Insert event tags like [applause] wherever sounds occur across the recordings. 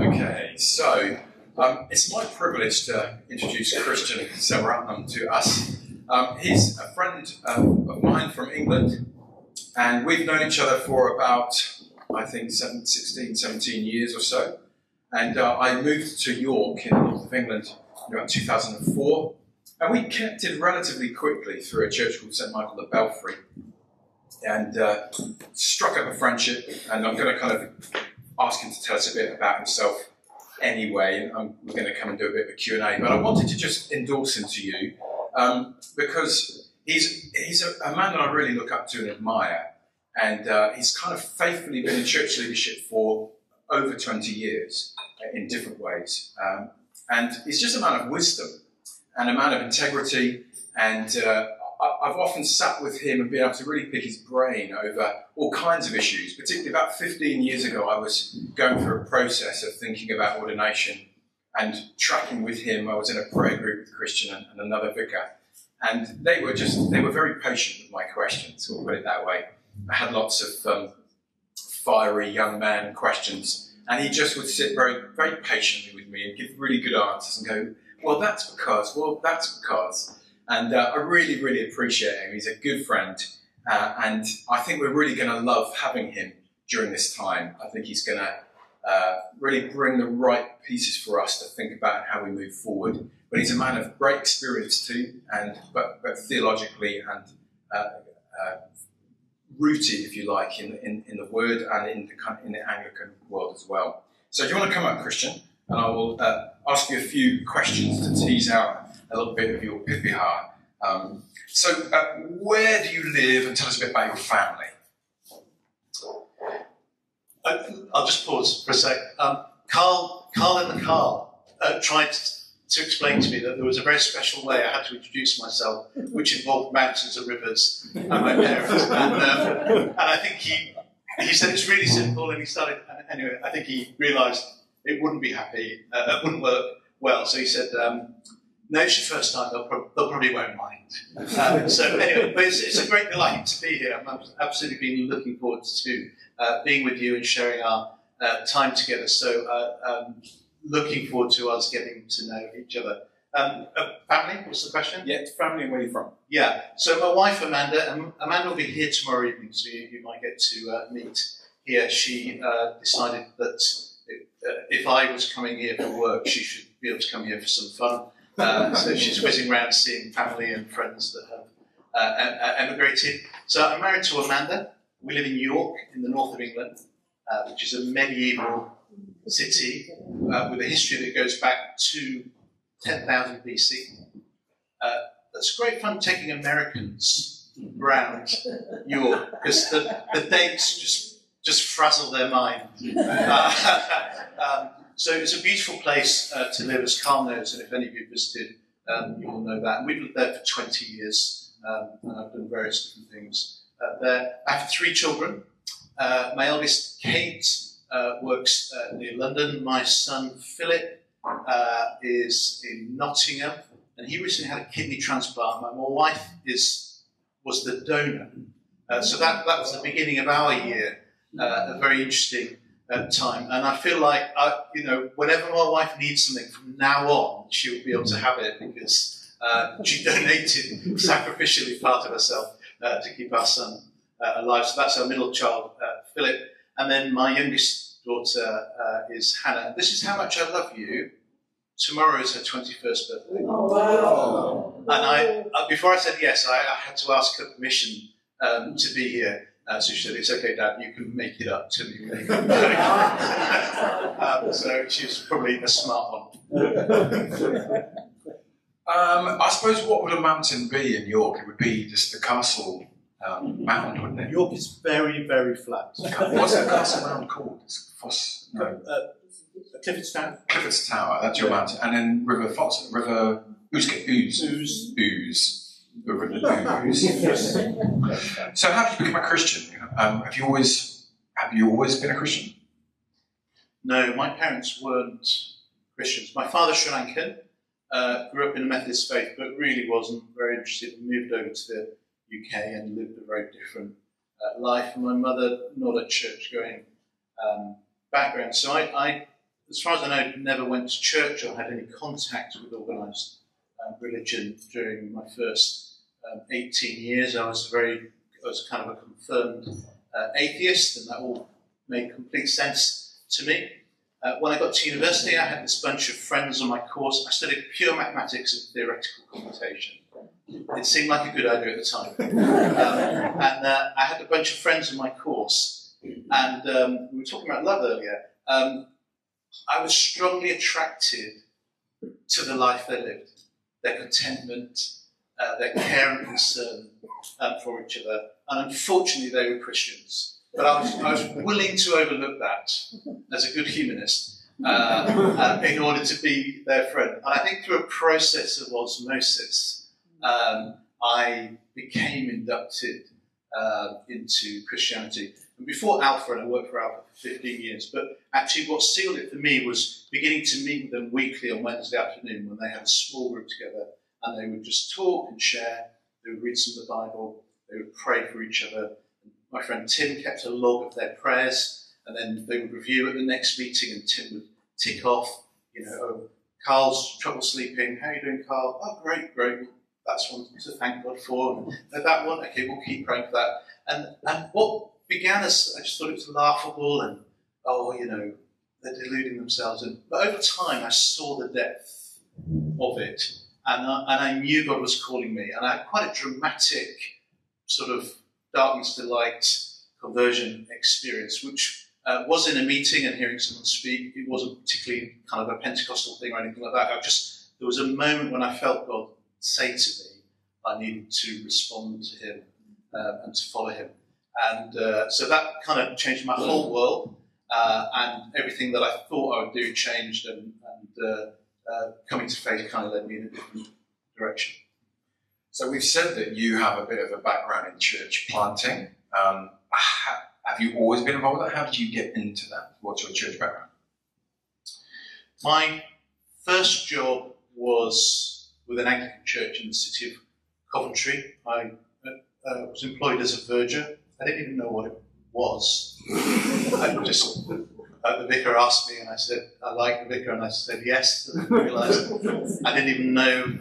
Okay, so um, it's my privilege to introduce Christian Selvaratnam to us. Um, he's a friend um, of mine from England, and we've known each other for about, I think, 16, 17 years or so. And uh, I moved to York in the north of England in about 2004, and we connected relatively quickly through a church called St Michael le Belfrey, and uh, struck up a friendship. And I'm going to kind of ask him to tell us a bit about himself anyway, and we're going to come and do a bit of a Q&A. But I wanted to just endorse him to you um, because he's, he's a, a, man that I really look up to and admire. And uh, he's kind of faithfully been in church leadership for over 20 years in different ways. Um, and he's just a man of wisdom and a man of integrity. And uh, I've often sat with him and been able to really pick his brain over all kinds of issues. Particularly about 15 years ago, I was going through a process of thinking about ordination and tracking with him. I was in a prayer group with Christian and, another vicar, and they were just they were very patient with my questions. We'll put it that way. I had lots of um, fiery young man questions, and he just would sit very very patiently with me and give really good answers and go, "Well, that's because. Well, that's because." And uh, I really, really appreciate him. He's a good friend. Uh, and I think we're really going to love having him during this time. I think he's going to uh, really bring the right pieces for us to think about how we move forward. But he's a man of great experience too, and but, but theologically and uh, uh, rooted, if you like, in, in, in, the word and in the, in the Anglican world as well. So do you want to come up, Christian? And I will uh, ask you a few questions to tease out a little bit of your pepeha. Um, so, uh, where do you live and tell us a bit about your family? I, will just pause for a sec. Um, Carl, Carl in the car uh, tried to explain to me that there was a very special way I had to introduce myself, which involved mountains and rivers and my parents. And, um, and I think he he said it's really simple, and he started. Anyway, I think he realised it wouldn't be happy, uh, it wouldn't work well. So he said, um, no, it's your first time, they'll, pro- they'll probably won't mind. Um, so anyway, but it's, it's, a great delight to be here. I'm absolutely been looking forward to uh, being with you and sharing our uh, time together. So uh, um, looking forward to us getting to know each other. Um, uh, family, what's the question? Yeah, family, where are you from? Yeah, so my wife Amanda, and Amanda will be here tomorrow evening, so you, you might get to uh, meet here. She uh, decided that if, if I was coming here for work, she should be able to come here for some fun. Uh, so she's whizzing around seeing family and friends that have uh, emigrated. So I'm married to Amanda. We live in York, in the north of England, uh, which is a medieval city uh, with a history that goes back to 10,000 BC. Uh, it's great fun taking Americans around York because the, the dates just just frazzle their mind. [laughs] [laughs] um, so it's a beautiful place uh, to live, as Carl knows, and if any of you visited, um, you will know that. And we've lived there for 20 years, um, and I've done various different things uh, there. I have three children. Uh, my eldest, Kate, uh, works uh, near London. My son, Philip, uh, is in Nottingham, and he recently had a kidney transplant. My wife is was the donor. so that, that was the beginning of our year, a very interesting at time. And I feel like, I, you know, whenever my wife needs something from now on, she'll be able to have it because uh, she donated [laughs] sacrificially part of herself uh, to keep our son uh, alive. So that's our middle child, uh, Philip. And then my youngest daughter uh, is Hannah. This is how much I love you. Tomorrow is her 21st birthday. Oh, wow. And I, uh, before I said yes, I, I had to ask her permission um, to be here. Uh, so she said, it's okay, Dad, you can make it up to me. [laughs] um, so she's probably a smart one. um, I suppose what would a mountain be in York? It would be just the castle um, mound, wouldn't it? York is very, very flat. What's the castle mound called? It's Foss, no. Uh, Clifford's Tower. Clifford's Tower, that's your yeah. mountain. And then River Foss, River Ouse. Ouse. Ouse. [laughs] So how did you become a Christian? Um, have you always have you always been a Christian? No, my parents weren't Christians. My father Sri Lankan, uh, grew up in the Methodist faith, but really wasn't very interested. Moved over to the UK and lived a very different uh, life, my mother not a church-going um, background. So I, I, as far as I know, never went to church or had any contact with organised uh, religion during my first um, 18 years. I was very, I was kind of a confirmed uh, atheist, and that all made complete sense to me. Uh, when I got to university, I had this bunch of friends on my course. I studied pure mathematics and theoretical computation. It seemed like a good idea at the time. [laughs] Um, and uh, I had a bunch of friends on my course, and um, we were talking about love earlier. Um, I was strongly attracted to the life they lived, their contentment, uh, their care and concern um, for each other. And unfortunately, they were Christians. But I was, I was willing to overlook that as a good humanist uh, in order to be their friend. And I think through a process of osmosis, um, I became inducted uh, into Christianity. And before Alpha, and I worked for Alpha for 15 years, but actually what sealed it for me was beginning to meet with them weekly on Wednesday afternoon when they had a small group together and they would just talk and share. They would read some of the Bible, they would pray for each other, my friend Tim kept a log of their prayers, and then they would review at the next meeting, and Tim would tick off, you know, oh, Carl's trouble sleeping. How are you doing, Carl? Oh, great, great. That's one to thank God for. And that one, okay, we'll keep praying for that. And and what began as I just thought it was laughable and oh, you know, they're deluding themselves. And but over time, I saw the depth of it, and I, and I knew God was calling me, and I had quite a dramatic sort of darkness to light conversion experience, which uh, was in a meeting and hearing someone speak. It wasn't particularly kind of a Pentecostal thing or anything like that. I just there was a moment when I felt God say to me, I needed to respond to Him uh, and to follow Him, and uh, so that kind of changed my whole world. Uh, and everything that I thought I would do changed, and, and uh, uh, coming to faith kind of led me in a different direction. So we've said that you have a bit of a background in church planting. Um, have you always been involved with that? How did you get into that? What's your church background? My first job was with an Anglican church in the city of Coventry. I uh, uh was employed as a verger. I didn't even know what it was. I just uh, the vicar asked me, and I said I like the vicar, and I said yes. And I realised I didn't even know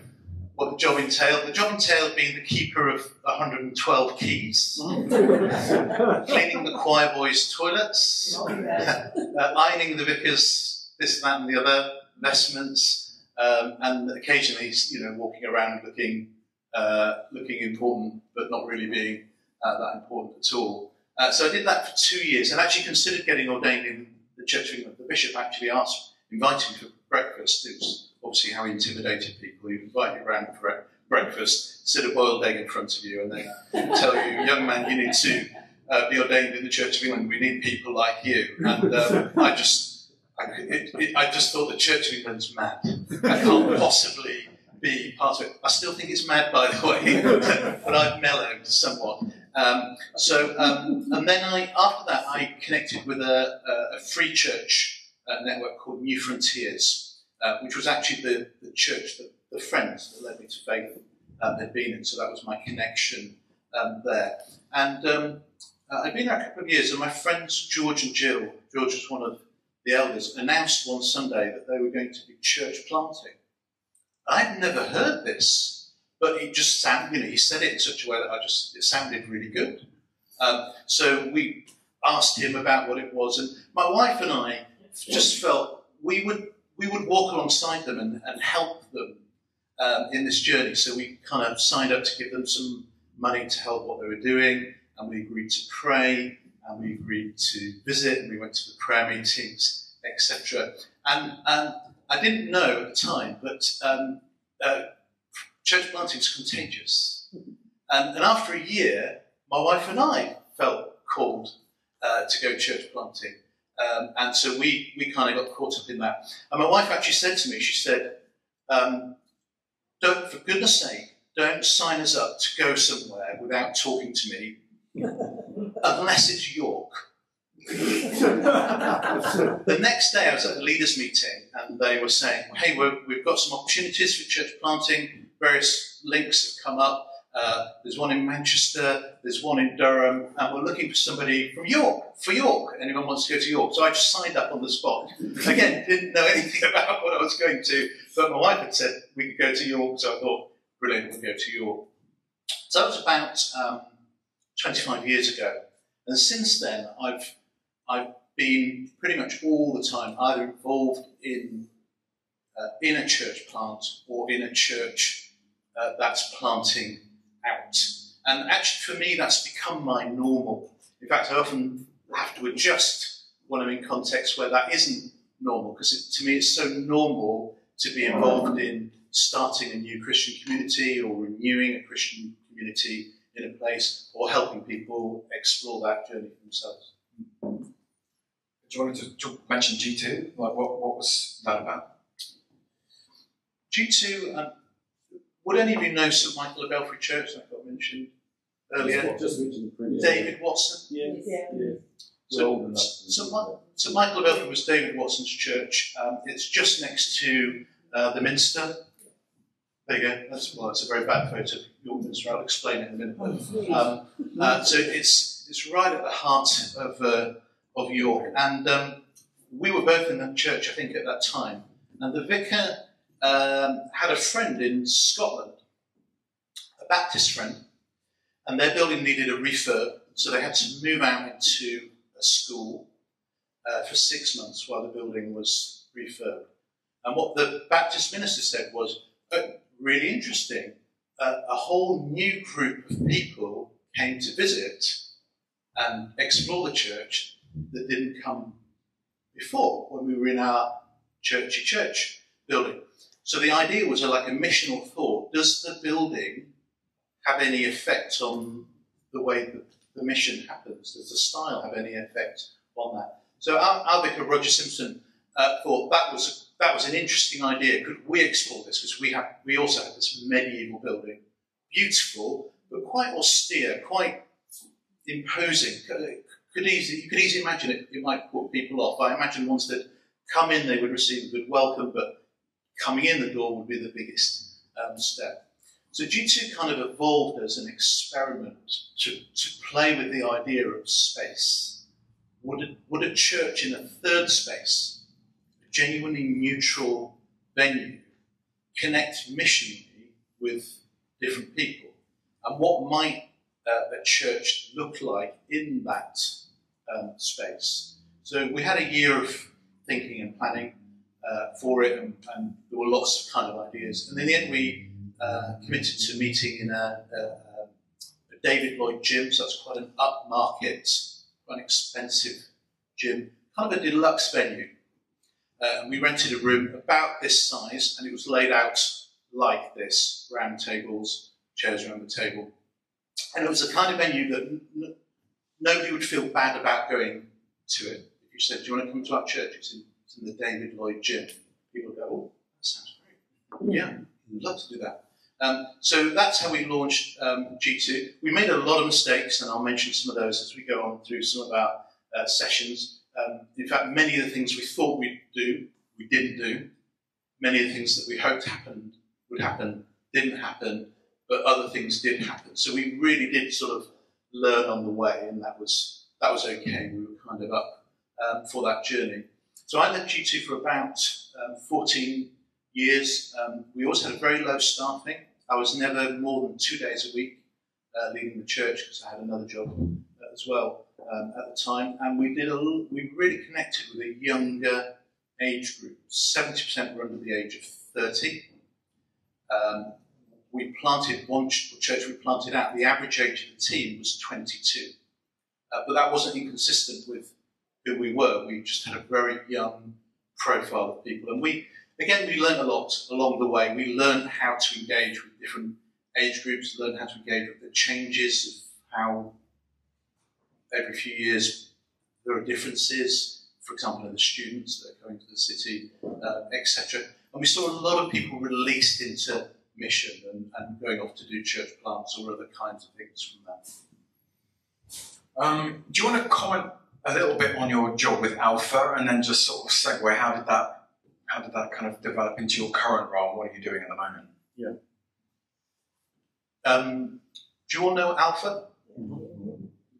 what the job entailed. The job entailed being the keeper of 112 keys, [laughs] cleaning the choir boys' toilets, [laughs] uh, ironing the vicar's this, that, and the other vestments, um, and occasionally, you know, walking around looking uh, looking important, but not really being uh, that important at all. Uh, so I did that for two years, and actually considered getting ordained in the Church of England. The bishop actually asked, invited me for breakfast. It was obviously how he intimidated people. He'd invite you around for breakfast, sit a boiled egg in front of you, and then tell you, young man, you need to uh, be ordained in the Church of England. We need people like you. And um, I just, I, it, it, I just thought the Church of England's mad. I can't possibly be part of it. I still think it's mad, by the way, [laughs] but I've mellowed somewhat. Um, so, um, and then I, after that, I connected with a, a, free church uh, network called New Frontiers. Uh, which was actually the, the church that the friends that led me to faith um, had been in. So that was my connection um, there. And um, uh, I'd been there a couple of years, and my friends George and Jill, George was one of the elders, announced one Sunday that they were going to be church planting. I'd never heard this, but it just sounded, you know, he said it in such a way that I just, it sounded really good. Um, so we asked him about what it was, and my wife and I just felt we would we would walk alongside them and, and help them um, in this journey. So we kind of signed up to give them some money to help what they were doing, and we agreed to pray, and we agreed to visit, and we went to the prayer meetings, etc. And, and I didn't know at the time, but um, uh, church planting is contagious. And, and, after a year, my wife and I felt called uh, to go church planting. Um, and so we, we kind of got caught up in that. And my wife actually said to me, she said, um, don't, for goodness sake, don't sign us up to go somewhere without talking to me, unless it's York. [laughs] the next day, I was at the leaders' meeting, and they were saying, "Hey, we have got some opportunities for church planting. Various links have come up, Uh, there's one in Manchester, there's one in Durham, and we're looking for somebody from York, for York. Anyone wants to go to York? So I just signed up on the spot. [laughs] Again, didn't know anything about what I was going to, but my wife had said we could go to York, so I thought, brilliant, we'll go to York. So that was about um, 25 years ago. And since then, I've, I've been pretty much all the time either involved in, uh, in a church plant or in a church uh, that's planting out. And actually, for me, that's become my normal. In fact, I often have to adjust when I'm in contexts where that isn't normal, because to me, it's so normal to be involved in starting a new Christian community or renewing a Christian community in a place or helping people explore that journey for themselves. Do you want to talk, mention G2? Like, what, what was that about? G2, um, would any of you know St Michael of Belfrey Church that got mentioned earlier? Just mentioned David Watson. Yeah. Yeah. yeah. So, so, so Michael of Belfrey was David Watson's church. Um, it's just next to uh, the Minster. There you go. That's well, it's a very bad photo of York Minster. I'll explain it in a minute. Um, uh, so it's it's right at the heart of uh, of York, and um, we were both in that church, I think, at that time. And the vicar um, had a friend in Scotland, a Baptist friend, and their building needed a refurb, so they had to move out into a school uh, for six months while the building was refurbed. And what the Baptist minister said was, uh, really interesting. Uh, a whole new group of people came to visit and explore the church that didn't come before when we were in our churchy church building. So the idea was uh, like a missional thought. Does the building have any effect on the way the, the mission happens? Does the style have any effect on that? So our, our vicar, Roger Simpson, uh, thought that was that was an interesting idea. Could we explore this? Because we have we also have this medieval building, beautiful but quite austere, quite imposing. Could, could easily you could easily imagine it. It might put people off. I imagine once they'd come in, they would receive a good welcome, but coming in the door would be the biggest um, step. So G2 kind of evolved as an experiment to, to play with the idea of space. Would a, would a church in a third space, a genuinely neutral venue, connect missionally with different people? And what might uh, a church look like in that um, space? So we had a year of thinking and planning uh, for it, and, and, there were lots of kind of ideas. And in the end, we uh, committed to meeting in a, a, a, David Lloyd gym, so that's quite an upmarket, quite an expensive gym, kind of a deluxe venue. Uh, and we rented a room about this size, and it was laid out like this round tables, chairs around the table. And it was the kind of venue that nobody would feel bad about going to it. If you said, Do you want to come to our church? It's in, in the David Lloyd gym. People go, Oh, that sounds great. Yeah, we'd love to do that. Um, so that's how we launched um, G2. We made a lot of mistakes, and I'll mention some of those as we go on through some of our uh, sessions. Um, in fact, many of the things we thought we'd do, we didn't do. Many of the things that we hoped happened would happen didn't happen, but other things did happen. So we really did sort of learn on the way, and that was that was okay. We were kind of up um, for that journey. So I led G2 for about um, 14 years. Um, we also had a very low staffing. I was never more than two days a week uh, leading the church because I had another job uh, as well um, at the time. And we did a, we really connected with a younger age group. 70% were under the age of 30. Um, we planted one church we planted out, the average age of the team was 22. Uh, but that wasn't inconsistent with who we were. We just had a very young profile of people. And we, again, we learned a lot along the way. We learned how to engage with different age groups, learned how to engage with the changes of how every few years there are differences, for example, in the students that are coming to the city, uh, etc. And we saw a lot of people released into mission and, and, going off to do church plants or other kinds of things from that. Um, do you want to comment a little bit on your job with Alpha, and then just sort of segue? How did that how did that kind of develop into your current role? What are you doing at the moment? Yeah. Um, do you all know Alpha?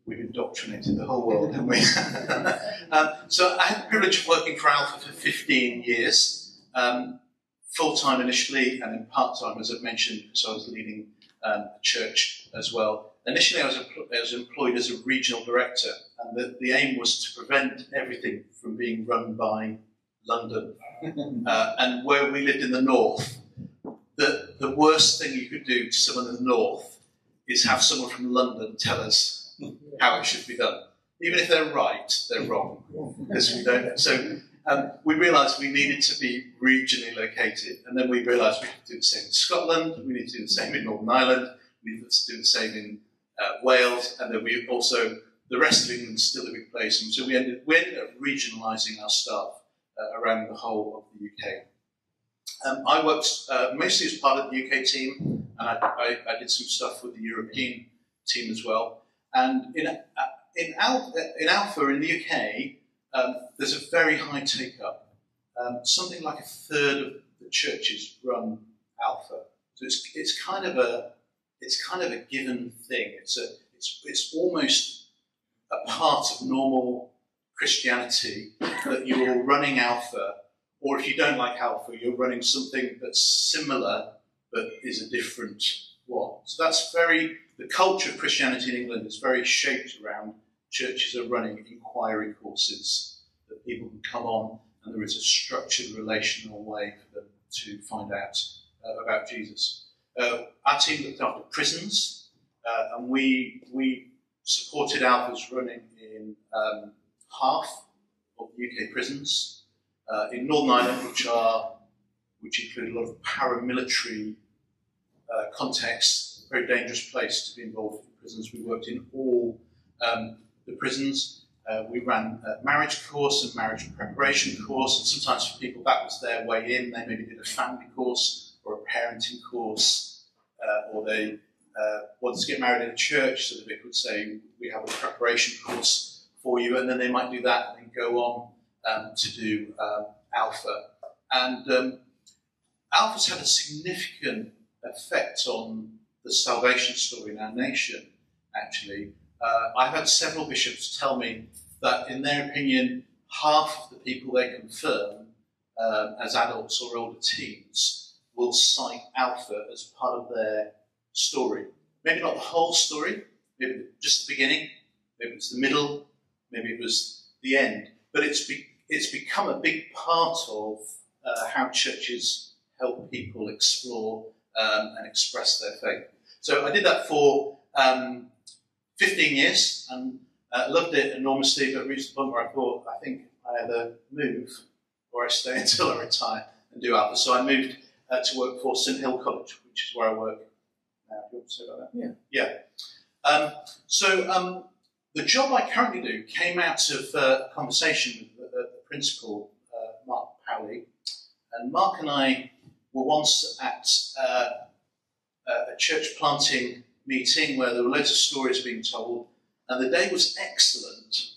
We've indoctrinated the whole world, haven't we? [laughs] [laughs] um, so I had the privilege of working for Alpha for 15 years, um, full time initially, and then part time, as I've mentioned, because I was leading um, a church as well. Initially, I was, I was employed as a regional director, and the, the aim was to prevent everything from being run by London. [laughs] uh, and where we lived in the north, the, the worst thing you could do to someone in the north is have someone from London tell us how it should be done. Even if they're right, they're wrong. [laughs] Because we don't. So um, we realised we needed to be regionally located, and then we realised we could do the same in Scotland, we need to do the same in Northern Ireland, we need to do the same in uh, Wales, and then we also the rest of England still a big place. And so we ended, we ended up regionalising our staff uh, around the whole of the UK. Um, I worked uh, mostly as part of the UK team, and I, I, I, did some stuff with the European team as well. And in, uh, in, Al- in Alpha in the UK, um, there's a very high take up. Um, something like a third of the churches run Alpha, so it's, it's kind of a it's kind of a given thing. It's a it's, it's almost a part of normal Christianity that you're running Alpha or if you don't like alpha, you're running something that's similar but is a different one. So that's very, the culture of Christianity in England is very shaped around churches are running inquiry courses that people can come on and there is a structured relational way for them to find out uh, about Jesus. Uh, our team looked after prisons uh, and we, we supported Alpha's running in um, half of UK prisons uh, in Northern Ireland, which are which include a lot of paramilitary uh, very dangerous place to be involved in prisons. We worked in all um, the prisons. Uh, we ran a marriage course and marriage preparation course, and sometimes for people that was their way in. They maybe did a family course or a parenting course, uh, or they uh, wanted to get married in a church, so the vicar would say, "We have a preparation course for you," and then they might do that and then go on um, to do um, Alpha. And um, Alpha's had a significant effect on the salvation story in our nation, actually. Uh, I've had several bishops tell me that, in their opinion, half of the people they confirm um, as adults or older teens will cite Alpha as part of their story. Maybe not the whole story, maybe just the beginning, maybe it's the middle, maybe it was the end, but it's be- it's become a big part of uh, how churches help people explore um, and express their faith. So I did that for um, 15 years and uh, loved it enormously, but reached the point where I thought, I think I either move or I stay [laughs] until I retire and do Alpha. So I moved uh, to work for St Hild College, which is where I work now. Do you want to say about that? Yeah. Yeah. Um, so um, the job I currently do came out of uh, a conversation with the, the principal, uh, Mark Powley. And Mark and I were once at uh, a church planting meeting where there were loads of stories being told, and the day was excellent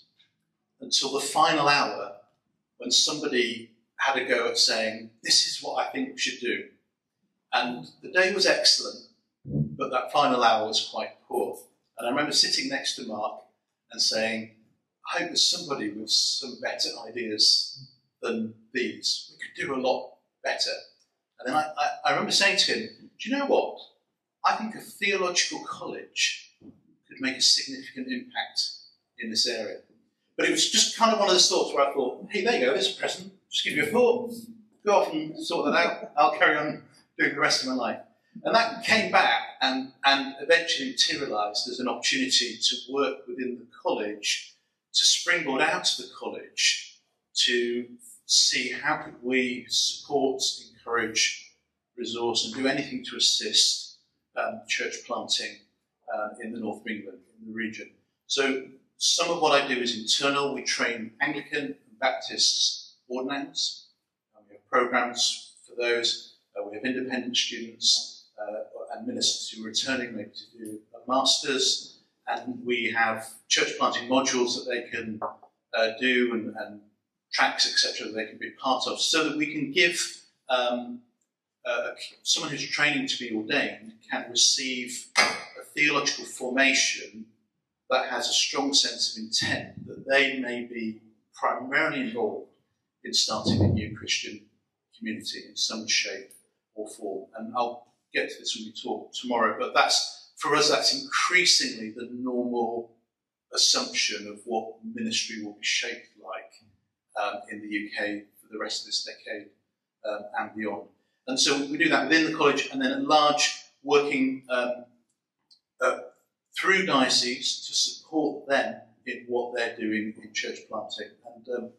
until the final hour when somebody had a go at saying, This is what I think we should do. And the day was excellent, but that final hour was quite poor. And I remember sitting next to Mark and saying, I hope there's somebody with some better ideas than these. We could do a lot better. And then I, I, I remember saying to him, Do you know what? I think a theological college could make a significant impact in this area. But it was just kind of one of those thoughts where I thought, hey, there you go, there's a present. Just give you a thought. Go off and sort that out. I'll carry on doing the rest of my life. And that came back and, and eventually materialised as an opportunity to work within the college, to springboard out of the college, to see how could we support, encourage, resource, and do anything to assist um, church planting uh, in the north of England, in the region. So some of what I do is internal. We train Anglican and Baptists ordinands. Um, we have programs for those. Uh, we have independent students uh, and ministers who are returning maybe to do a master's, and we have church planting modules that they can uh, do and, and tracks, etc., that they can be part of, so that we can give um, someone who's training to be ordained can receive a theological formation that has a strong sense of intent that they may be primarily involved in starting a new Christian community in some shape or form. And I'll get to this when we talk tomorrow, but that's for us that's increasingly the normal assumption of what ministry will be shaped like um, in the UK for the rest of this decade um, and beyond. And so we do that within the college and then at large, working um, uh, through dioceses to support them in what they're doing in church planting. And um,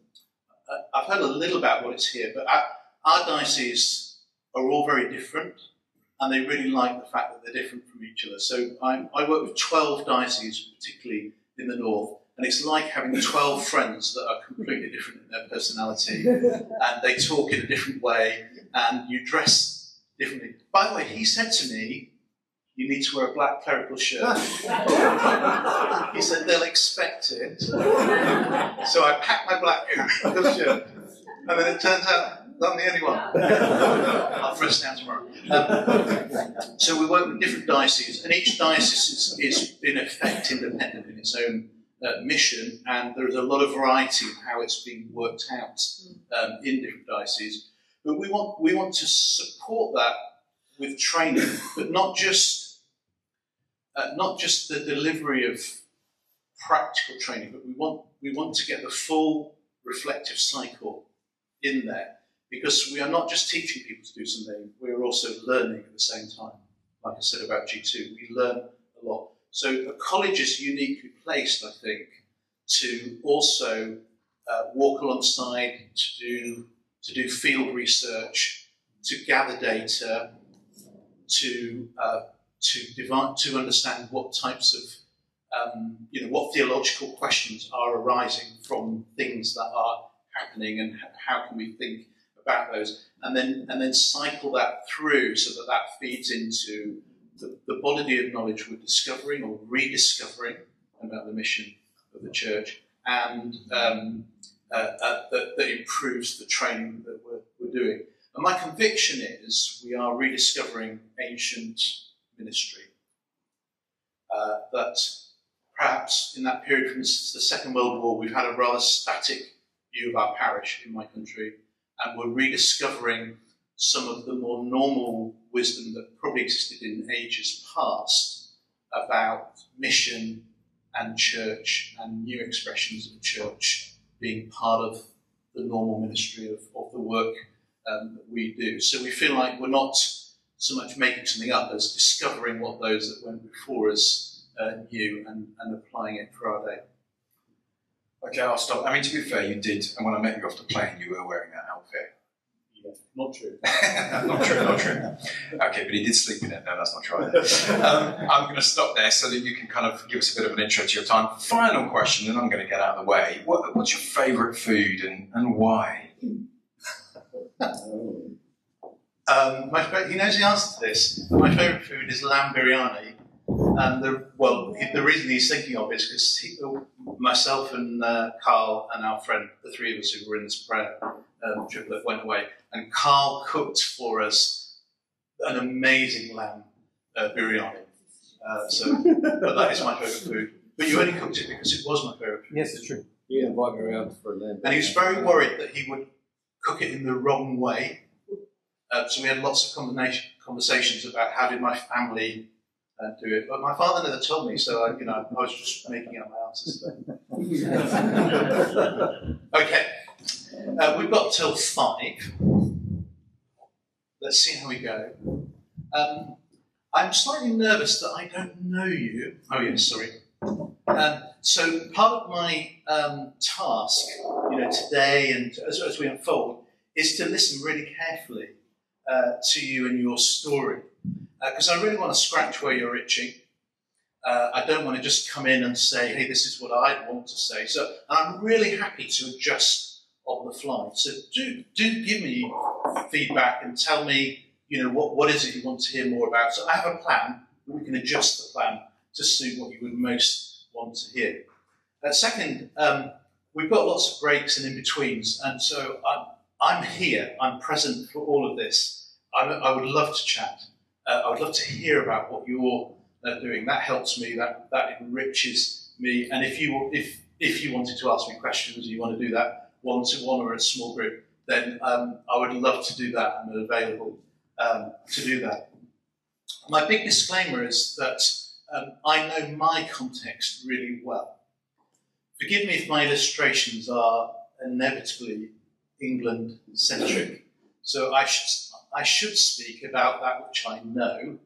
I've heard a little about what it's here, but our, our dioceses are all very different and they really like the fact that they're different from each other. So I, I work with 12 dioceses, particularly in the north, and it's like having 12 [laughs] friends that are completely different in their personality, [laughs] and they talk in a different way, and you dress differently. By the way, he said to me, you need to wear a black clerical shirt. [laughs] he said they'll expect it. So I packed my black clerical shirt, and then it turns out I'm the only one. I'll press down tomorrow. Um, so we work with different dioceses, and each diocese is, is in effect independent in its own uh, mission, and there is a lot of variety of how it's being worked out um, in different dioceses. But we want we want to support that with training, but not just uh, not just the delivery of practical training, but we want we want to get the full reflective cycle in there because we are not just teaching people to do something, we're also learning at the same time. Like I said about G2, we learn a lot. So the college is uniquely placed, I think, to also uh, walk alongside, to do, to do field research, to gather data, to, uh, to, divide, to understand what types of, um, you know, what theological questions are arising from things that are happening and how can we think about those, and then and then cycle that through so that that feeds into the, the body of knowledge we're discovering or rediscovering about the mission of the church, and um, uh, uh, that, that, improves the training that we're, we're doing. And my conviction is we are rediscovering ancient ministry. Uh, that perhaps in that period from the Second World War, we've had a rather static view of our parish in my country, and we're rediscovering some of the more normal wisdom that probably existed in ages past about mission and church and new expressions of church being part of the normal ministry of, of the work um, that we do. So we feel like we're not so much making something up as discovering what those that went before us uh, knew and, and applying it for our day. Okay, I'll stop. I mean, to be fair, you did, and when I met you off the plane, you were wearing that outfit. Yeah, not true. [laughs] not true, not true. Okay, but he did sleep in it. No, that's not true. Um, I'm going to stop there so that you can kind of give us a bit of an intro to your time. Final question, and I'm going to get out of the way. What, what's your favourite food and, and why? [laughs] um, my, he knows the answer to this. My favourite food is lamb biryani and the, well, the reason he's thinking of it is because myself and uh, Carl and our friend, the three of us who were in this prayer um, triplet, went away, and Carl cooked for us an amazing lamb uh, biryani. Uh, so, but that is my favourite food. But you only cooked it because it was my favourite food. Yes, it's true. He invited me around for a lamb. And he was very worried that he would cook it in the wrong way. Uh, so we had lots of conversations about how did my family uh, do it. But my father never told me, so I, you know, I was just making up my answers. [laughs] okay, uh, we've got till five. Let's see how we go. Um, I'm slightly nervous that I don't know you. Oh yes, sorry. Um, so part of my um, task, you know, today and as, as, we unfold, is to listen really carefully uh, to you and your story because uh, I really want to scratch where you're itching. Uh, I don't want to just come in and say, hey, this is what I want to say. So I'm really happy to adjust on the fly. So do, do give me feedback and tell me, you know, what, what is it you want to hear more about. So I have a plan, we can adjust the plan to suit what you would most want to hear. Uh, second, um, we've got lots of breaks and in-betweens, and so I'm, I'm here, I'm present for all of this. I, I would love to chat. Uh, I would love to hear about what you're uh, doing. That helps me. That that enriches me. And if you if if you wanted to ask me questions, you want to do that one to one or a small group, then um, I would love to do that. I'm available um, to do that. My big disclaimer is that um, I know my context really well. Forgive me if my illustrations are inevitably England centric. So I should, I should speak about that which I know,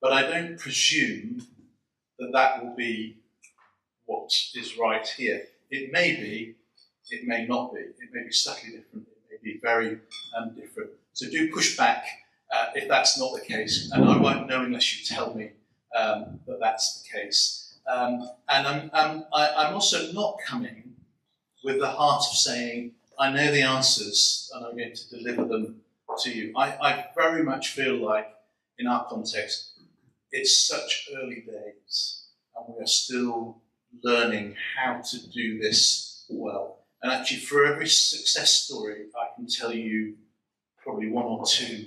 but I don't presume that that will be what is right here. It may be, it may not be, it may be slightly different, it may be very um, different. So do push back uh, if that's not the case, and I won't know unless you tell me um, that that's the case. Um, and I'm, I'm, I, am i am also not coming with the heart of saying, I know the answers and I'm going to deliver them to you. I, I very much feel like, in our context, it's such early days and we are still learning how to do this well. And actually, for every success story, I can tell you probably one or two,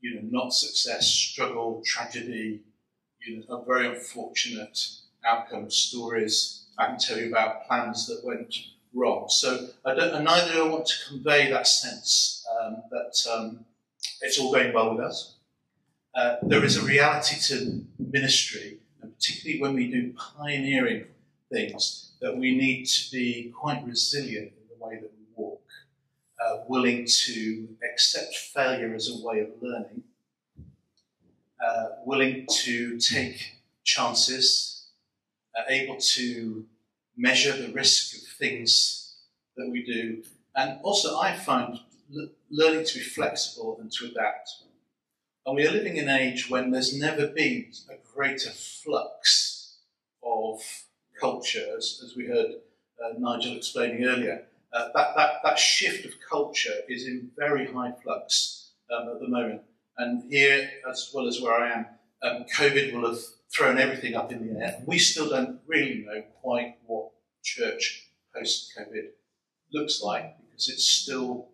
you know, not success, struggle, tragedy, you know, a very unfortunate outcome stories. I can tell you about plans that went wrong. So I don't, and neither do I want to convey that sense um, that um, it's all going well with us. Uh, there is a reality to ministry, and particularly when we do pioneering things, that we need to be quite resilient in the way that we walk, uh, willing to accept failure as a way of learning, uh, willing to take chances, uh, able to measure the risk of things that we do. And also, I find learning to be flexible and to adapt. And we are living in an age when there's never been a greater flux of culture, as, as we heard uh, Nigel explaining earlier. Uh, that, that, that shift of culture is in very high flux um, at the moment. And here, as well as where I am, um, COVID will have thrown everything up in the air. We still don't really know quite what church post COVID looks like because it's still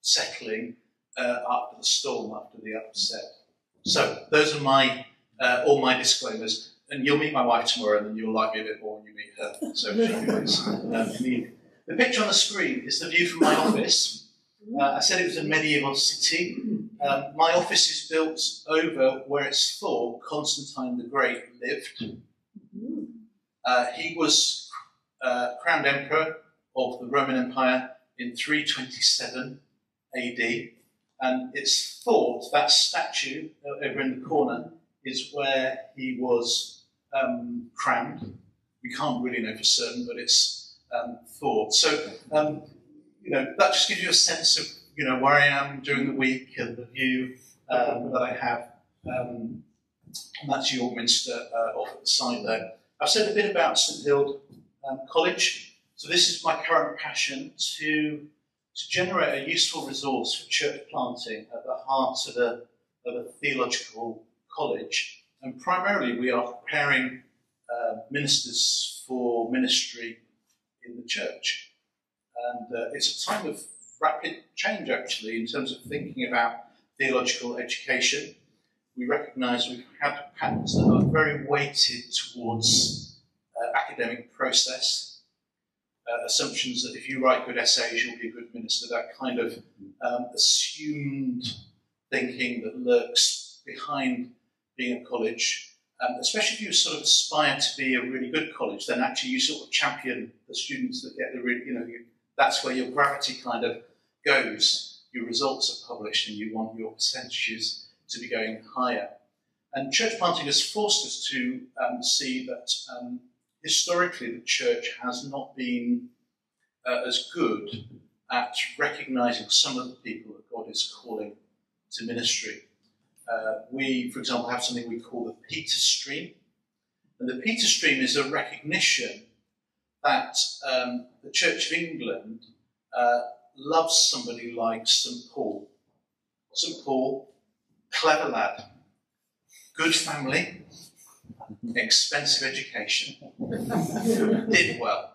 settling uh, after the storm, after the upset. So those are my uh, all my disclaimers. And you'll meet my wife tomorrow, and then you'll like me a bit more when you meet her. So, anyways, um, the picture on the screen is the view from my office. Uh, I said it was a medieval city. Um, my office is built over where it's thought Constantine the Great lived. Uh, he was uh, crowned emperor of the Roman Empire in 327 AD, and it's thought that statue over in the corner is where he was um, crowned. We can't really know for certain, but it's um, thought. So, um, you know, that just gives you a sense of you know, where I am during the week and the view um, that I have. Um, and that's York Minster uh, off at the side there. I've said a bit about St Hild um, College. So this is my current passion to, to generate a useful resource for church planting at the heart of a, of a theological college. And primarily we are preparing uh, ministers for ministry in the church. And uh, it's a time of rapid change actually in terms of thinking about theological education. We recognise we've had patterns that are very weighted towards uh, academic process, uh, assumptions that if you write good essays, you'll be a good minister, that kind of um, assumed thinking that lurks behind being a college. Um, especially if you sort of aspire to be a really good college, then actually you sort of champion the students that get the really, you know, you, that's where your gravity kind of goes. Your results are published and you want your percentages to be going higher. And church planting has forced us to um, see that um, historically the church has not been uh, as good at recognizing some of the people that God is calling to ministry. Uh, we, for example, have something we call the Peter Stream. And the Peter Stream is a recognition that um, the Church of England uh, loves somebody like St. Paul. St. Paul, clever lad, good family, expensive education, did well,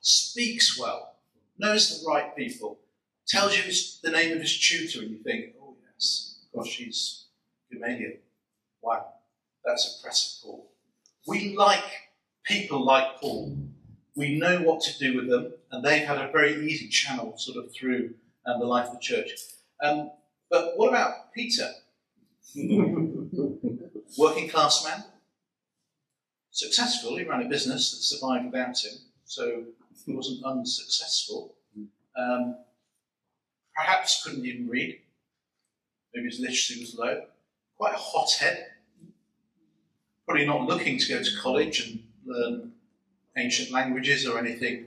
speaks well, knows the right people, tells you the name of his tutor, and you think, oh yes, because she's Gamaliel. Wow, that's impressive, Paul. We like people like Paul. We know what to do with them, and they've had a very easy channel sort of through um, the life of the church. Um, but what about Peter? [laughs] Working class man, successful. He ran a business that survived without him, so he wasn't unsuccessful. Um, perhaps couldn't even read. Maybe his literacy was low. Quite a hothead. Probably not looking to go to college and learn ancient languages or anything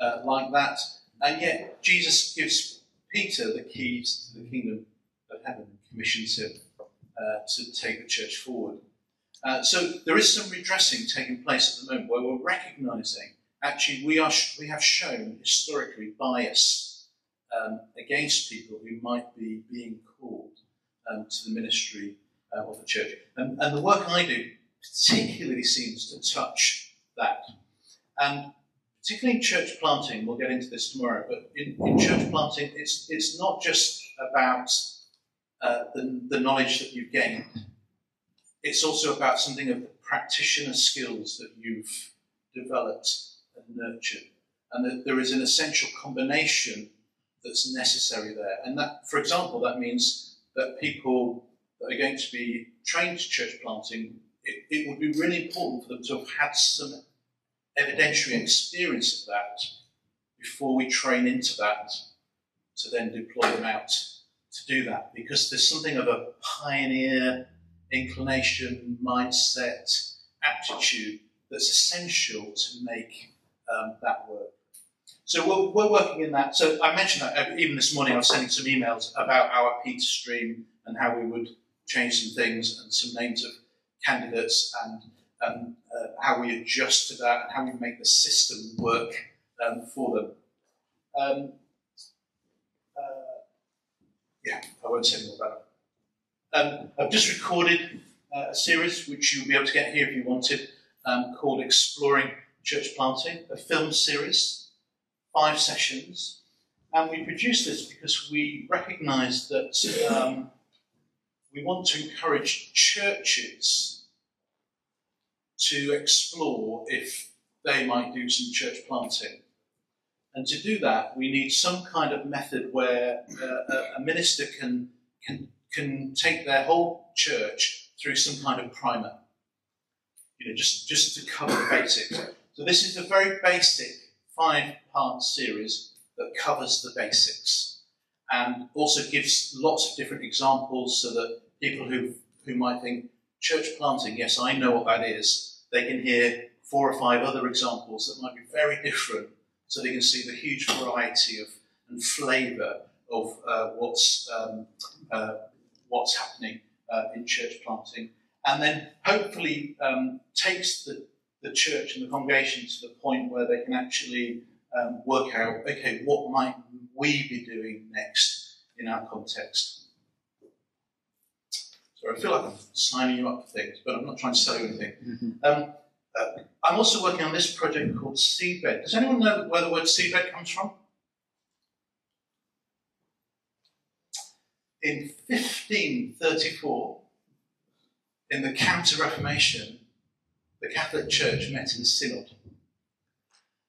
uh, like that. And yet, Jesus gives Peter the keys to the kingdom of heaven and commissions him uh, to take the church forward. Uh, so there is some redressing taking place at the moment where we're recognizing actually we, are, we have shown historically bias um, against people who might be being called um, to the ministry uh, of the church. And, and the work I do particularly seems to touch that. And particularly in church planting, we'll get into this tomorrow, but in, in church planting, it's, it's not just about uh, the, the knowledge that you've gained, it's also about something of the practitioner skills that you've developed and nurtured. And that there is an essential combination that's necessary there. And that, for example, that means that people that are going to be trained to church planting, it, it would be really important for them to have had some evidentiary experience of that before we train into that to then deploy them out to do that. Because there's something of a pioneer inclination, mindset, aptitude that's essential to make um, that work. So we're, we're, working in that. So I mentioned that uh, even this morning I was sending some emails about our Peter stream and how we would change some things and some names of candidates and um, uh, how we adjust to that and how we make the system work um, for them. Um, uh, yeah, I won't say more about it. Um, I've just recorded uh, a series which you'll be able to get here if you wanted, um, called Exploring Church Planting, a film series, five sessions. And we produced this because we recognise that um, we want to encourage churches to explore if they might do some church planting. And to do that, we need some kind of method where uh, a minister can, can can take their whole church through some kind of primer, you know, just, just to cover the basics. So this is a very basic five-part series that covers the basics and also gives lots of different examples so that people who, who might think, church planting, yes, I know what that is, they can hear four or five other examples that might be very different so they can see the huge variety of and flavour of uh, what's um, uh, what's happening uh, in church planting, and then hopefully um, takes the, the church and the congregation to the point where they can actually um, work out, okay, what might we be doing next in our context? So I feel like I'm signing you up for things, but I'm not trying to sell you anything. Mm-hmm. Um, uh, I'm also working on this project called Seedbed. Does anyone know where the word seedbed comes from? in 1534, in the Counter Reformation, the Catholic Church met in synod.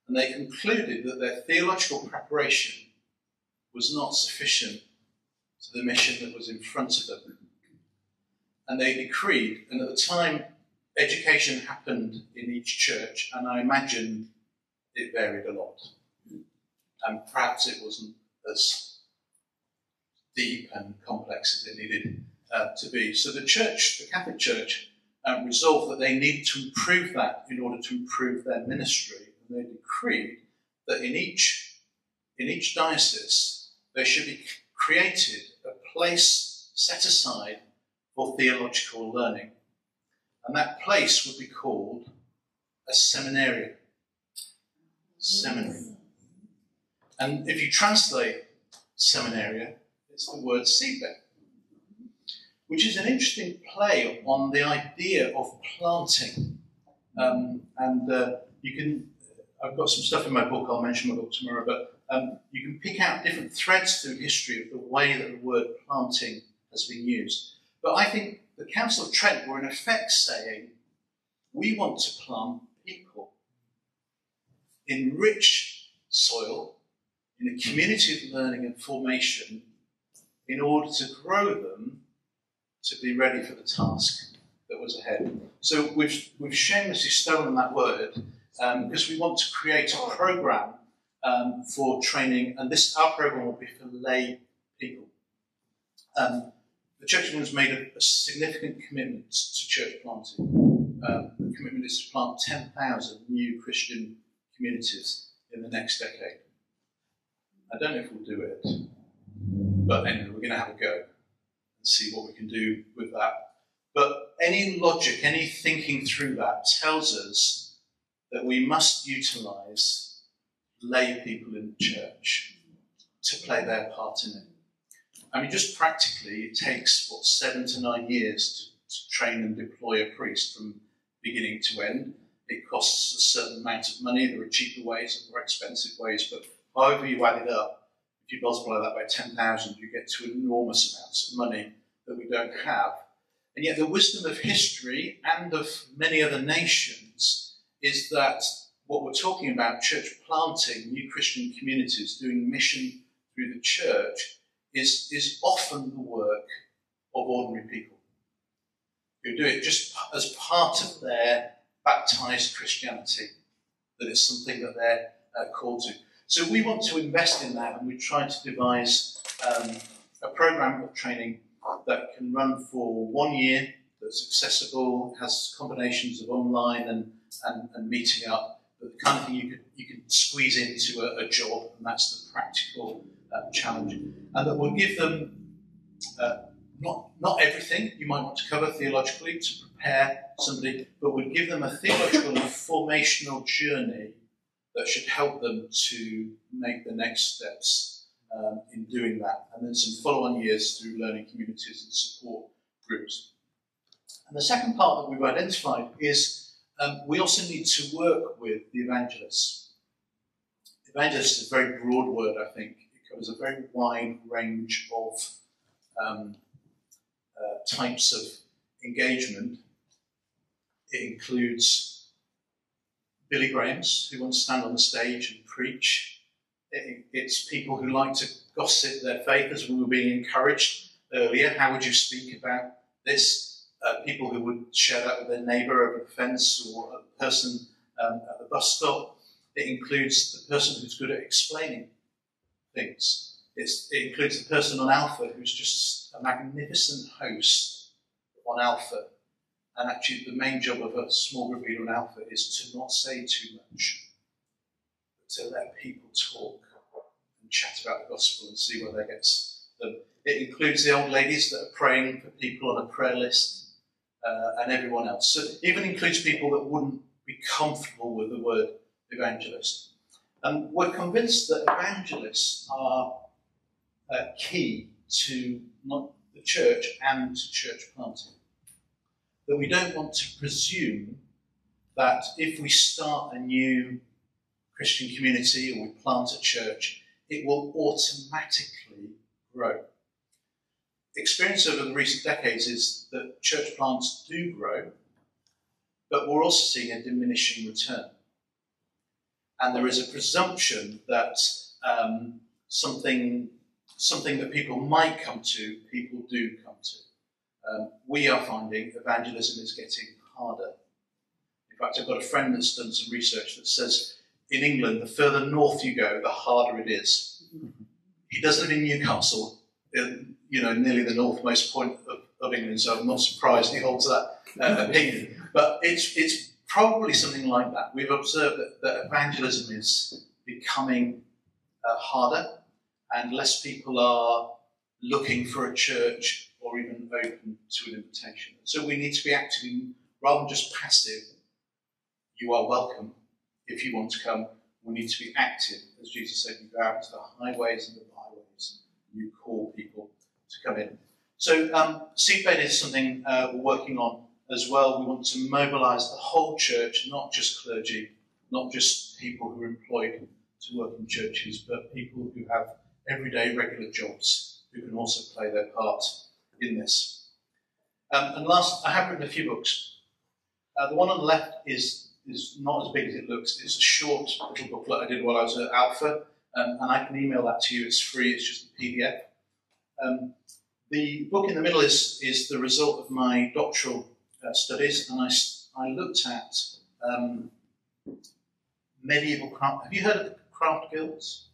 And they concluded that their theological preparation was not sufficient to the mission that was in front of them. And they decreed, and at the time, education happened in each church, and I imagine it varied a lot. And perhaps it wasn't as deep and complex as it needed uh, to be. So the church, the Catholic Church, um, resolved that they needed to improve that in order to improve their ministry. And they decreed that in each, in each diocese there should be created a place set aside for theological learning. And that place would be called a seminary. Seminary. And if you translate seminaria, it's the word seedbed, which is an interesting play on the idea of planting. Um, and uh, you can, I've got some stuff in my book, I'll mention my book tomorrow, but um, you can pick out different threads through history of the way that the word planting has been used. But I think the Council of Trent were in effect saying, we want to plumb people in rich soil, in a community of learning and formation, in order to grow them to be ready for the task that was ahead. So we've, we've shamelessly stolen that word um, because we want to create a program um, for training, and this our program will be for lay people. Um, the Church of England has made a, a, significant commitment to church planting. Um, the commitment is to plant 10,000 new Christian communities in the next decade. I don't know if we'll do it, but anyway, we're going to have a go and see what we can do with that. But any logic, any thinking through that tells us that we must utilize lay people in the church to play their part in it. I mean, just practically, it takes, what, seven to nine years to, to train and deploy a priest from beginning to end. It costs a certain amount of money. There are cheaper ways and more expensive ways, but however you add it up, if you multiply that by 10,000, you get to enormous amounts of money that we don't have. And yet, the wisdom of history and of many other nations is that what we're talking about, church planting, new Christian communities, doing mission through the church, is, is often the work of ordinary people who do it just as part of their baptized Christianity, that it's something that they're uh, called to. So we want to invest in that, and we try to devise um, a program of training that can run for one year, that's accessible, has combinations of online and, and, and meeting up, but the kind of thing you can, you can squeeze into a, a job, and that's the practical uh, challenge. And that will give them uh, not, not everything you might want to cover theologically to prepare somebody, but would give them a theological and formational journey that should help them to make the next steps um, in doing that. And then some follow on years through learning communities and support groups. And the second part that we've identified is um, we also need to work with the evangelists. Evangelist is a very broad word, I think. It covers a very wide range of um, uh, types of engagement. It includes Billy Grahams, who wants to stand on the stage and preach. It, it's people who like to gossip their faith, as we were being encouraged earlier. How would you speak about this? Uh, people who would share that with their neighbour over the fence or a person um, at the bus stop. It includes the person who's good at explaining things. It's, it includes the person on Alpha who's just a magnificent host on Alpha. And actually, the main job of a small group leader on Alpha is to not say too much, but to let people talk and chat about the gospel and see where that gets them. It includes the old ladies that are praying for people on a prayer list uh, and everyone else. So it even includes people that wouldn't be comfortable with the word evangelist. And we're convinced that evangelists are uh, key to not the church and to church planting. That we don't want to presume that if we start a new Christian community or we plant a church, it will automatically grow. Experience over the recent decades is that church plants do grow, but we're also seeing a diminishing return. And there is a presumption that um, something something that people might come to, people do come to. Um, we are finding evangelism is getting harder. In fact, I've got a friend that's done some research that says in England, the further north you go, the harder it is. He does live in Newcastle, in, you know, nearly the northmost point of, of England, so I'm not surprised he holds that uh, opinion. But it's, it's probably something like that. We've observed that, that evangelism is becoming uh, harder and less people are looking for a church or even open to an invitation. So we need to be active rather than just passive. You are welcome if you want to come. We need to be active, as Jesus said, you go out to the highways and the byways, and you call people to come in. So um, seedbed is something uh, we're working on as well. We want to mobilise the whole church, not just clergy, not just people who are employed to work in churches, but people who have everyday regular jobs who can also play their part in this. Um, and last, I have written a few books. Uh, the one on the left is, is not as big as it looks. It's a short little booklet I did while I was at Alpha, um, and I can email that to you. It's free, it's just a PDF. Um, the book in the middle is, is the result of my doctoral uh, studies, and I, I looked at um, medieval craft. Have you heard of the craft guilds?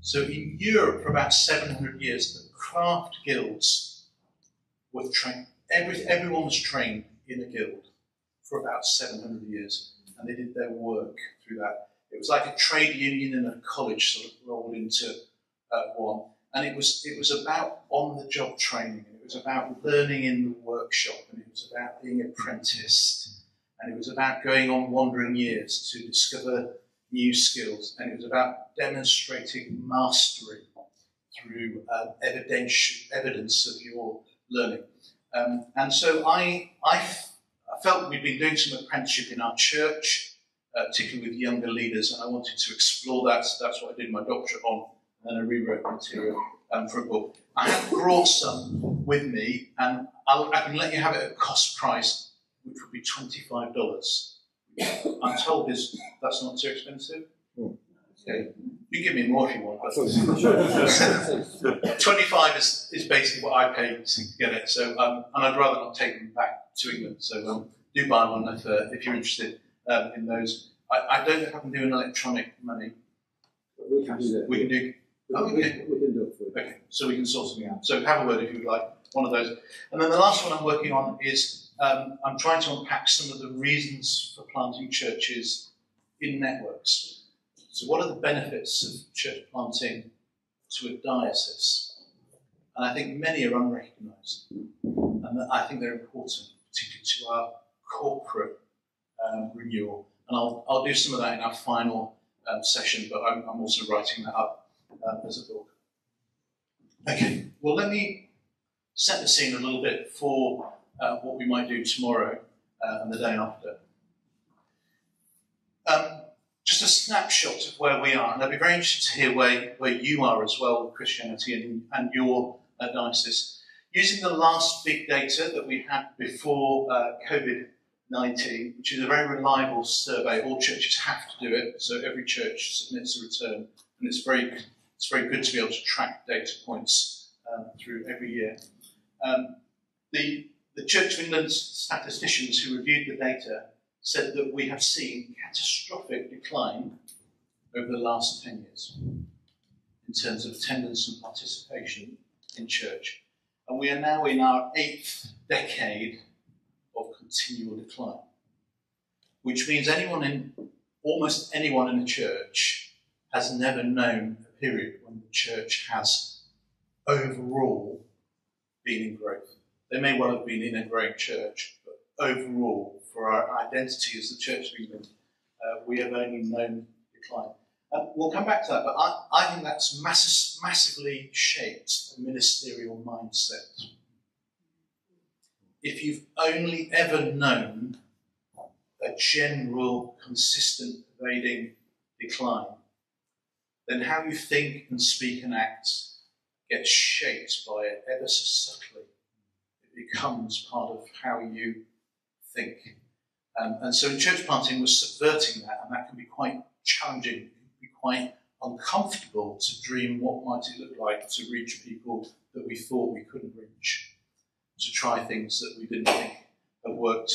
So in Europe, for about 700 years, the craft guilds were trained. Every, everyone was trained in a guild for about 700 years, and they did their work through that. It was like a trade union and a college sort of rolled into uh, one, and it was it was about on-the-job training. Was about learning in the workshop, and it was about being apprenticed, and it was about going on wandering years to discover new skills, and it was about demonstrating mastery through uh, evidence, of your learning. Um, and so I, felt we'd been doing some apprenticeship in our church, uh, particularly with younger leaders, and I wanted to explore that. So that's what I did my doctorate on, and then I rewrote material um, for a book. I have brought some with me, and I'll, I can let you have it at cost price, which would be twenty-five dollars. I'm told is that's not too expensive. Okay, you give me more if you want. [laughs] 25 is, is basically what I paid to get it. So, um, and I'd rather not take them back to England. So, um, do buy one if, uh, if you're interested um, in those. I, I don't know if I can do an electronic money. We can do. We can do. Oh, okay. Okay, so we can sort something out. So have a word if you would like, one of those. And then the last one I'm working on is um, I'm trying to unpack some of the reasons for planting churches in networks. So what are the benefits of church planting to a diocese? And I think many are unrecognised. And I think they're important, particularly to our corporate um, renewal. And I'll, I'll do some of that in our final um, session, but I'm, I'm also writing that up um, as a book. Okay, well, let me set the scene a little bit for uh, what we might do tomorrow uh, and the day after. Um, just a snapshot of where we are, and I'd be very interested to hear where, where you are as well with Christianity and, and your uh, diocese. Using the last big data that we had before uh, COVID 19, which is a very reliable survey, all churches have to do it, so every church submits a return, and it's very it's very good to be able to track data points um, through every year. Um, the, the Church of England's statisticians who reviewed the data said that we have seen catastrophic decline over the last 10 years in terms of attendance and participation in church. And we are now in our eighth decade of continual decline, which means anyone in almost anyone in a church has never known period when the church has overall been in growth. They may well have been in a growing church, but overall, for our identity as the Church of England, uh, we have only known decline. Uh, we'll come back to that, but I, I think that's mass- massively shaped the ministerial mindset. If you've only ever known a general, consistent, pervading decline, then how you think and speak and act gets shaped by it ever so subtly. It becomes part of how you think. Um, and so in church planting was subverting that, and that can be quite challenging, it can be quite uncomfortable to dream what might it look like to reach people that we thought we couldn't reach, to try things that we didn't think had worked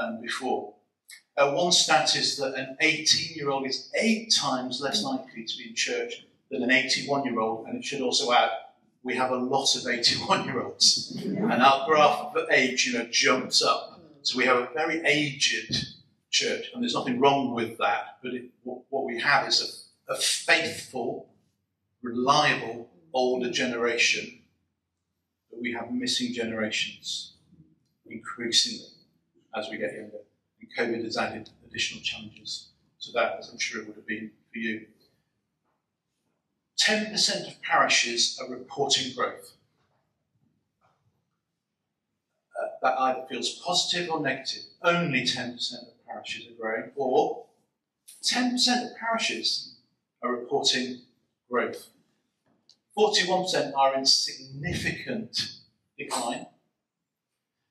um, before. Uh, one stat is that an 18 year old is eight times less likely to be in church than an 81 year old, and it should also add we have a lot of 81 year olds, and our graph of age, you know, jumps up. So we have a very aged church, and there's nothing wrong with that. But it, what, what we have is a, a faithful, reliable older generation. But we have missing generations increasingly as we get younger. COVID has added additional challenges to that, as I'm sure it would have been for you. 10% of parishes are reporting growth. Uh, that either feels positive or negative. Only 10% of parishes are growing, or 10% of parishes are reporting growth. 41% are in significant decline.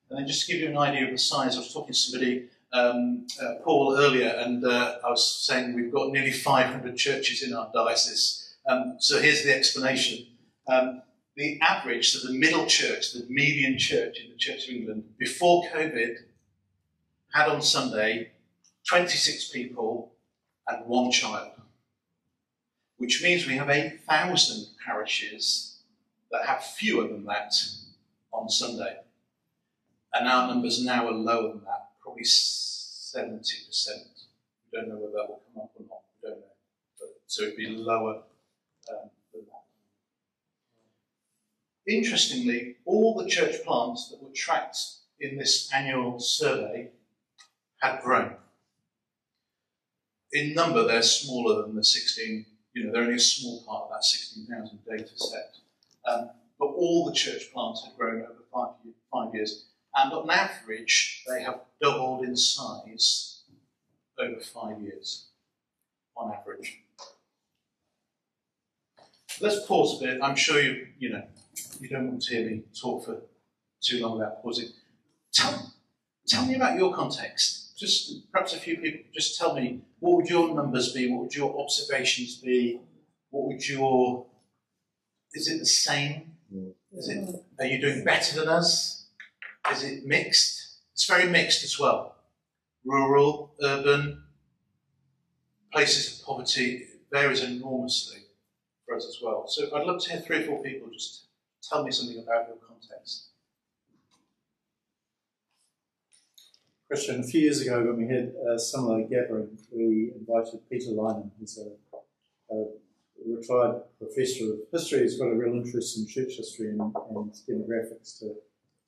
And then just to give you an idea of the size, I was talking to somebody, um, uh, Paul, earlier, and uh, I was saying we've got nearly 500 churches in our diocese. Um, so here's the explanation. Um, the average, so the middle church, the median church in the Church of England, before COVID, had on Sunday 26 people and one child, which means we have 8,000 parishes that have fewer than that on Sunday. And our numbers now are lower than that, probably 70%. We don't know whether that will come up or not, we don't know. But, so it'd be lower um, than that. Interestingly, all the church plants that were tracked in this annual survey had grown. In number, they're smaller than the 16, you know, they're only a small part of that 16,000 data set. Um, but all the church plants had grown over five, five years. And on average, they have doubled in size over five years, on average. Let's pause a bit. I'm sure you, you know, you don't want to hear me talk for too long without pausing. Tell, tell me about your context. Just perhaps a few people, just tell me what would your numbers be? What would your observations be? What would your is it the same? Mm. Is it are you doing better than us? Is it mixed? It's very mixed as well. Rural, urban, places of poverty varies enormously for us as well. So I'd love to hear three or four people just tell me something about your context. Christian, a few years ago when we had a similar gathering, we invited Peter Lineham, who's a, a retired professor of history, who's got a real interest in church history and, and demographics, to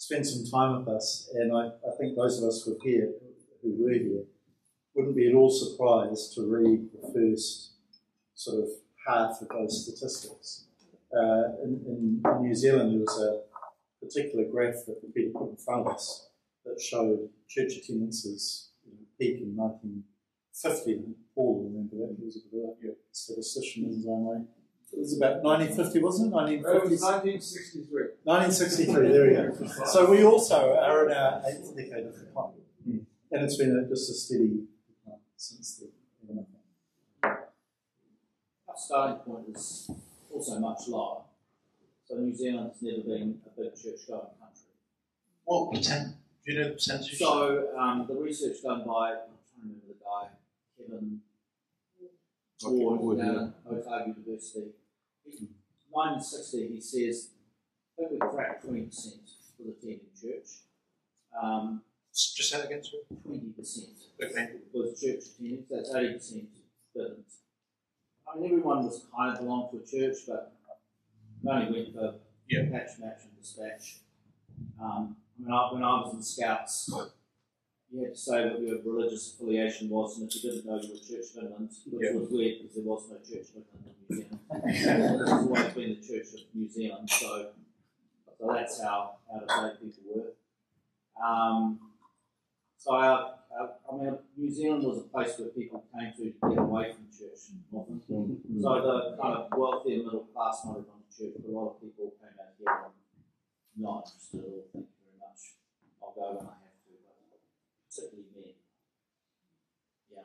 spend some time with us. And I, I think those of us who were here, who were here, wouldn't be at all surprised to read the first sort of half of those statistics. Uh, in, in, New Zealand, there was a particular graph that Peter put in front of us that showed church attendances you know, peak in 1950. Paul remember that. He was a bit of a statistician in his own way. It was about 1950, wasn't it? 1950? 1963. 1963, there we go. So we also are in our eighth decade of the decline. And it's been a, just a steady decline since the Our starting point is also much lower. So New Zealand has never been a big church going country. What percent? Do you know the percentage? So um, the research done by, I'm trying to remember the guy, Kevin Ward, Wood, down yeah. Otago University. In 1960, he says, I think we cracked 20% for the attending church. Um, just say that again, sorry. 20% Okay. was church attendance, that's 80% didn't. I mean, everyone was kind of belonged to a church, but only went for Yeah. patch, match, and dispatch. Um, I mean, I, when I was in Scouts, you had to say what your religious affiliation was, and if you didn't know you were Church of England, which Yeah. was weird because there was no Church of England in New Zealand. has always been the Church of New Zealand, so, so that's how out of date people were. Um, so our, our, I mean, New Zealand was a place where people came to get away from church often. So the kind of wealthy and middle class might have gone to church, but a lot of people came out here and not interested at all. Thank you very much. I'll go when I have to, but particularly men. Yeah.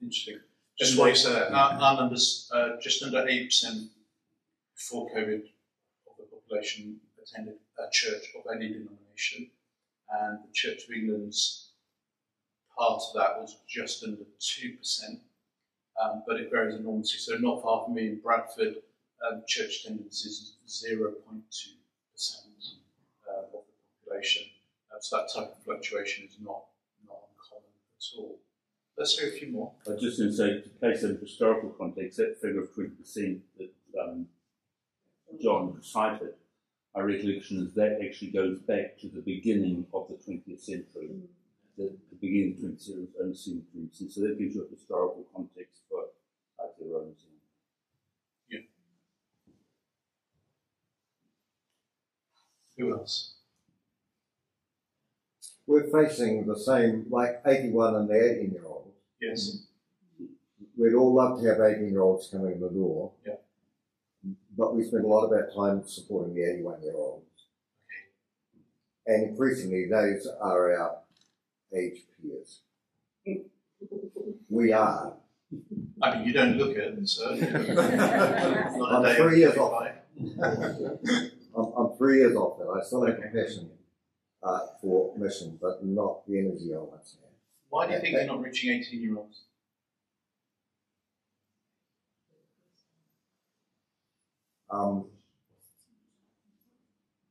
Interesting. Just while you say that, our, our numbers, uh, just under 8% before COVID of the population attended a church of any denomination, and the Church of England's part of that was just under 2%, um, but it varies enormously. So, not far from me in Bradford, um, church attendance is 0.2% uh, of the population. Uh, so, that type of fluctuation is not, not uncommon at all. Let's hear a few more. I was just going to say, to place some historical context, that figure of 20% that um, John cited, my recollection is that actually goes back to the beginning of the 20th century. The, the beginning of the 20th century was only seen 20%, so that gives you a historical context for Aotearoa New Zealand. Who else? We're facing the same, like 81 and the 18 year olds. Yes. We'd all love to have 18 year olds coming in the door. Yeah. but we spend a lot of our time supporting the 81 year olds. And increasingly, those are our age peers. We are. I mean, you don't look at it, so. [laughs] A I'm three years off. [laughs] I'm, I'm three years off it. I still have compassion uh, for mission, but not the energy I once had. Why do you think you're not reaching 18 year olds? Um,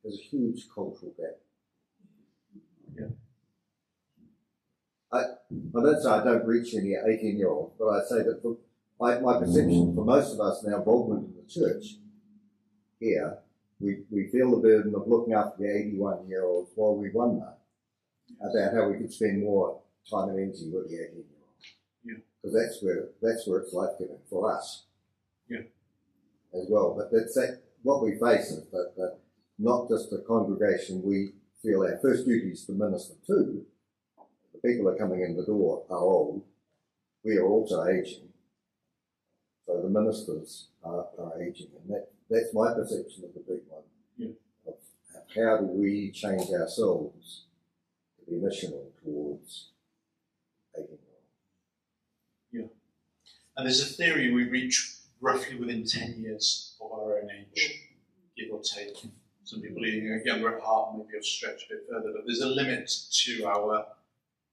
there's a huge cultural gap. Yeah. I, I don't say I don't reach any 18 year olds, but I say that for my, my perception for most of us now involvement in the church here, we, we feel the burden of looking after the 81 year olds while we wonder about how we could spend more time and energy with the 18 year olds. Yeah. Because that's where, that's where it's life giving for us. Yeah. As well. But that's that, what we face is that, that not just the congregation we feel our first duty is to minister to, the people that are coming in the door are old, we are also aging. So the ministers are, are aging, and that, that's my perception of the big one. Yeah. Of how do we change ourselves to be missional towards aging? And there's a theory we reach roughly within 10 years of our own age, give or take. Some people are younger at heart maybe have stretched a bit further, but there's a limit to our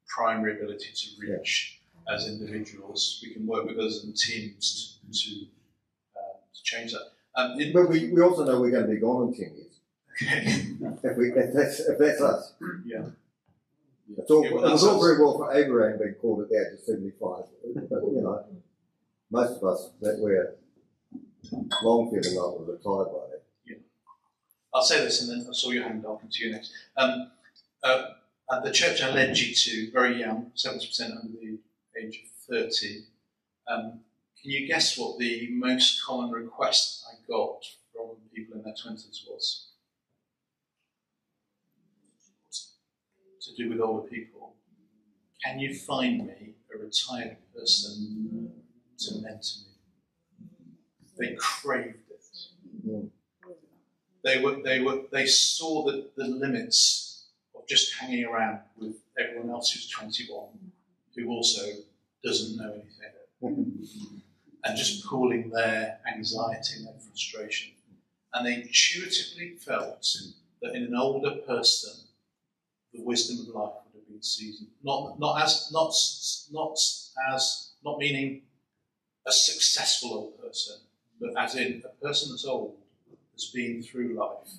primary ability to reach as individuals. We can work with others in teams to, to, uh, to change that. Um, it, But we, we also know we're going to be gone in 10 years. okay. If, we, if, that's, if that's us. Yeah. It's all, Yeah, well, it was all very well for Abraham being called at the age of 75, but you know, most of us that we're long feeling like we're retired by that. I'll say this and then I saw your hand, I'll come to you next. Um, uh, at the church I led you to, very young, 70% under the age of 30, um, can you guess what the most common request I got from people in their 20s was? To do with older people. Can you find me a retired person to mentor me? They craved it they were they were they saw the, the limits of just hanging around with everyone else who's 21 who also doesn't know anything and just pooling their anxiety and their frustration and they intuitively felt that in an older person the wisdom of life would have been seasoned not not as not not as not meaning a successful old person but as in a person that's old has been through life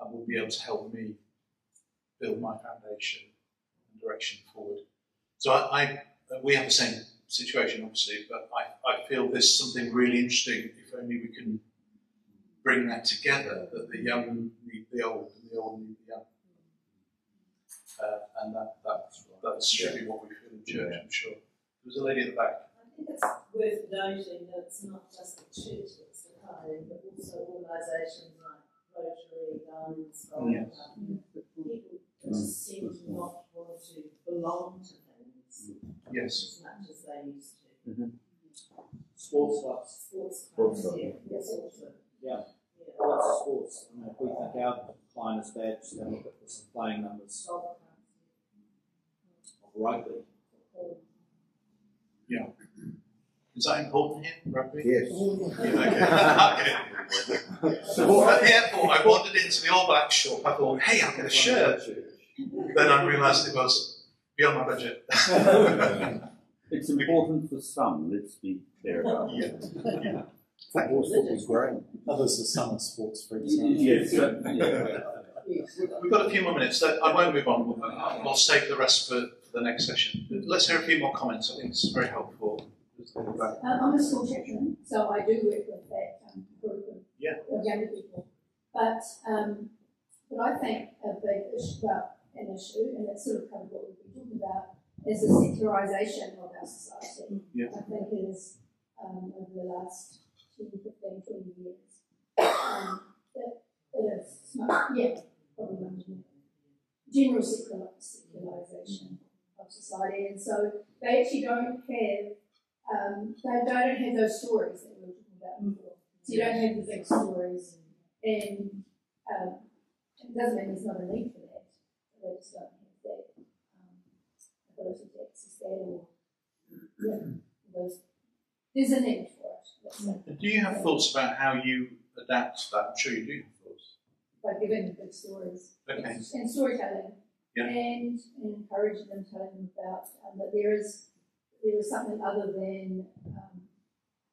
and will be able to help me build my foundation and direction forward. So I, I we have the same situation, obviously, but I, I feel there's something really interesting if only we can bring that together, that the young need the old and the old need the young. Uh, and that, that, that should be what we feel in church, I'm sure. There's a lady at the back. I think it's worth noting that it's not just the church that's declining, but also organisations like Rotary, Guns, Yes. People just seem to not want to belong to things Yes. as much as they used to. Mm-hmm. Sports clubs. Sports Sports clubs, clubs. yeah, yes, also. Yeah. Yeah. Lots of sports. I mean, if we think our decline is bad, just have a look at some playing numbers of rugby. clubs. Is that important here, rugby? Yes. Yeah, [laughs] okay. [laughs] okay. So at the airport, I wandered into the All Black shop. I thought, hey, I'll get a shirt. Then I realised it was beyond my budget. [laughs] It's important for some, let's be clear about yeah. it. Football's football's great. Others are summer sports freaks. Yes, yeah. We've got a few more minutes, so I won't move on. We'll, we'll save the rest for, for the next session. Let's hear a few more comments. I think it's very helpful. Um, I'm a school chaplain, so I do work with that um, group of, Yeah. of younger people. But um, what I think a big issue, well, an issue, and that's sort of kind of what we've been talking about, is the secularisation of our society. Yeah. I think it is um, over the last 10, 15, 20 years. Um, that it is, smart- yeah, probably not more. General secular, secularisation of society, and so they actually don't have um, they, they don't have those stories that we were talking about before. So you don't have the big stories, and um, it doesn't mean there's not a need for that. They just don't have that to access that, yeah, those, there's a need for it. Do you have thoughts about how you adapt to that? I'm sure you do have thoughts. by giving big stories Okay. and storytelling, Yeah. and, encouraging them, telling them about um, that there is there is something other than um,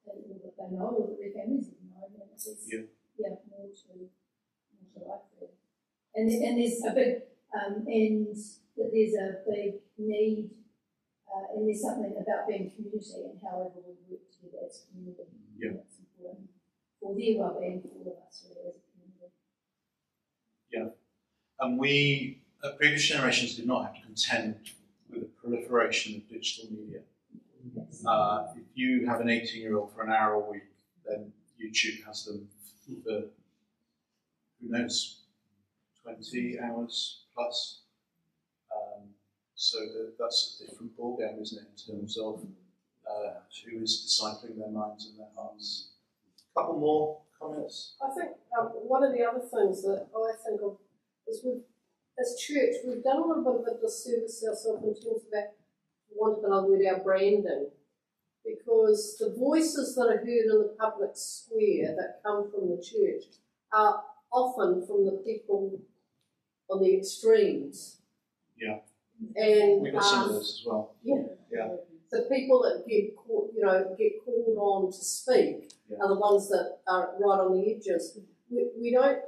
that, that they know or that their families known, and it's Yeah. yeah more to more to life there. And and there's a big um, and that there's a big need. Uh, and there's something about being community and however we work together as a community. Yeah. It's important for their well-being for all of us really as a community. And we, uh, previous generations did not have to contend with the proliferation of digital media. Uh, if you have an 18 year old for an hour a week, then YouTube has them for who knows, 20 hours plus. So that, that's a different ballgame, isn't it, in terms of uh, who is discipling their minds and their hearts. A couple more comments. I think um, one of the other things that I think of is we've, as church, we've done a little bit of a disservice ourselves in terms of our, for want of another word, our branding. Because the voices that are heard in the public square that come from the church are often from the people on the extremes. Yeah. And We've got some of those as well. yeah. Yeah. The people that get called, you know, get called on to speak Yeah. are the ones that are right on the edges. We, we don't,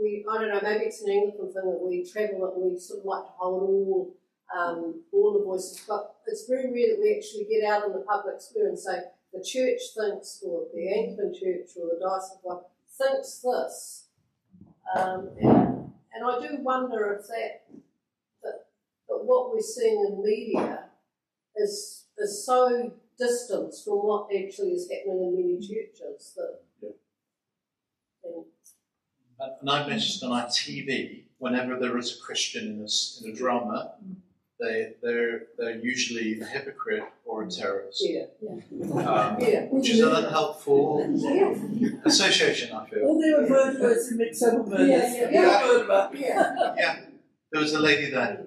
we, I don't know, maybe it's an Anglican thing that we travel and we sort of like to hold all, um, all the voices, but it's very rare that we actually get out in the public square and say, the church thinks, or the Anglican church, or the diocese thinks this. Um, and, and I do wonder if that what we're seeing in media is is so distant from what actually is happening in many churches that and And and I've noticed on our TV, whenever there is a Christian in a, s- in a drama, they, they're, they're usually a hypocrite or a terrorist. yeah, Um, yeah. which is an unhelpful association, I feel. All they refer to is Midsomer Murders. Yeah, yeah, You yeah. yeah. Yeah, there was a lady there.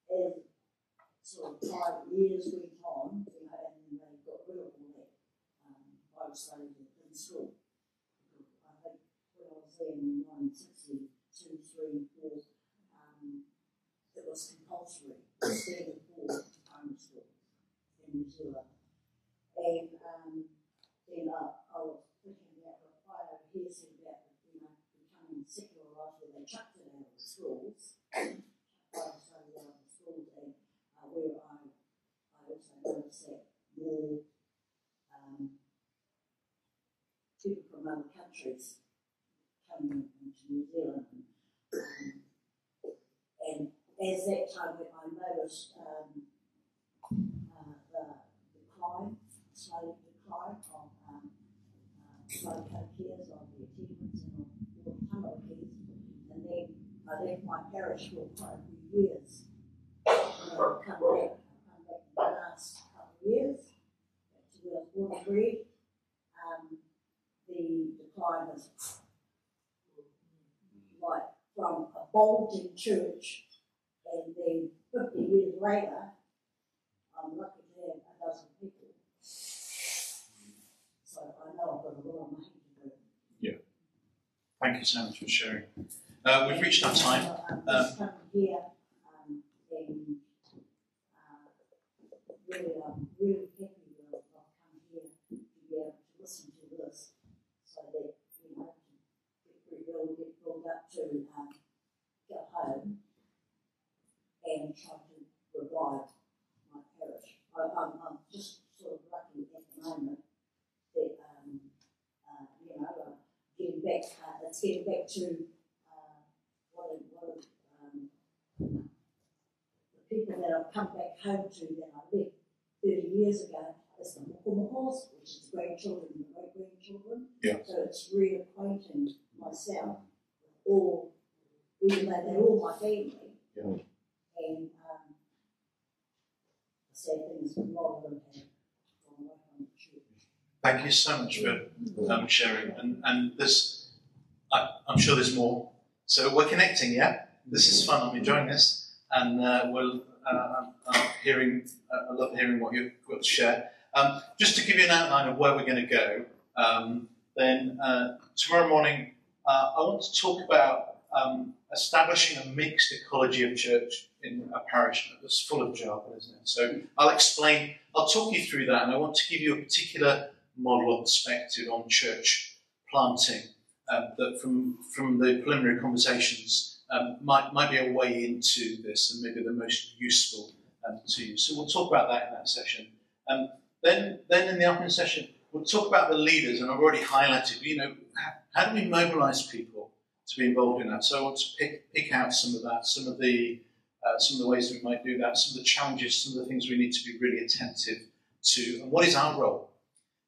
as sort of five years went on, you know, and then they got rid of all that um, Bible study in school. I think when I was there in 1962, three, four, um, it was compulsory, standard for primary school in New Zealand. And um, then uh, I was thinking about what I over here said about, you know, becoming secularised where they chucked it out of the schools. Bible study out of the schools and uh, where I, I also noticed that more um, people from other countries coming into New Zealand. Um, and as that time went, I noticed um, uh, the decline, slow decline of um, uh, slow cares of the achievements and of all the Tamaki. And then I left my parish for quite a few years. And I've come back, I've come back in the last couple of years, back to where I was born and bred. Um, the decline has like bulging church and then fifty years later, I'm lucky to have a dozen people. So I know I've got a lot of money to do. Yeah. Thank you so much for sharing. Uh, we've reached our time. Um, Um, here, um, and, uh, really, I'm really happy that I've come here to be able to listen to this, so that, you know, get rebuilt, get built up to, um, go home and try to revive my parish. I, am I'm, I'm just sort of lucky at the moment that, um, uh, you know, getting back, uh, it's getting back to uh, what, what um, the people that I've come back home to that I left 30 years ago as the Mokomokos, which is the grandchildren and the great grandchildren. Yeah. So it's reacquainting myself with all even though they're all my family. Yeah. And um, the sad thing is, a lot of them have gone away from the church. Thank you so much for um, sharing. And, and there's, I, I'm sure there's more. So we're connecting, yeah? This is fun. I'm enjoying this. And uh, we'll, uh, I'm, I'm hearing, uh, I love hearing what you've got to share. Um, just to give you an outline of where we're going to go, um, then uh, tomorrow morning uh, I want to talk about um, establishing a mixed ecology of church in a parish that's full of jargon, isn't it? So I'll explain, I'll talk you through that, and I want to give you a particular model or perspective on church planting um, that from, from the preliminary conversations um, might, might be a way into this and maybe the most useful um, to you. So we'll talk about that in that session. Um, then, then in the afternoon session, we'll talk about the leaders, and I've already highlighted, you know, how, how do we mobilize people to be involved in that? So I want to pick, pick out some of that, some of the uh, some of the ways we might do that, some of the challenges, some of the things we need to be really attentive to, and what is our role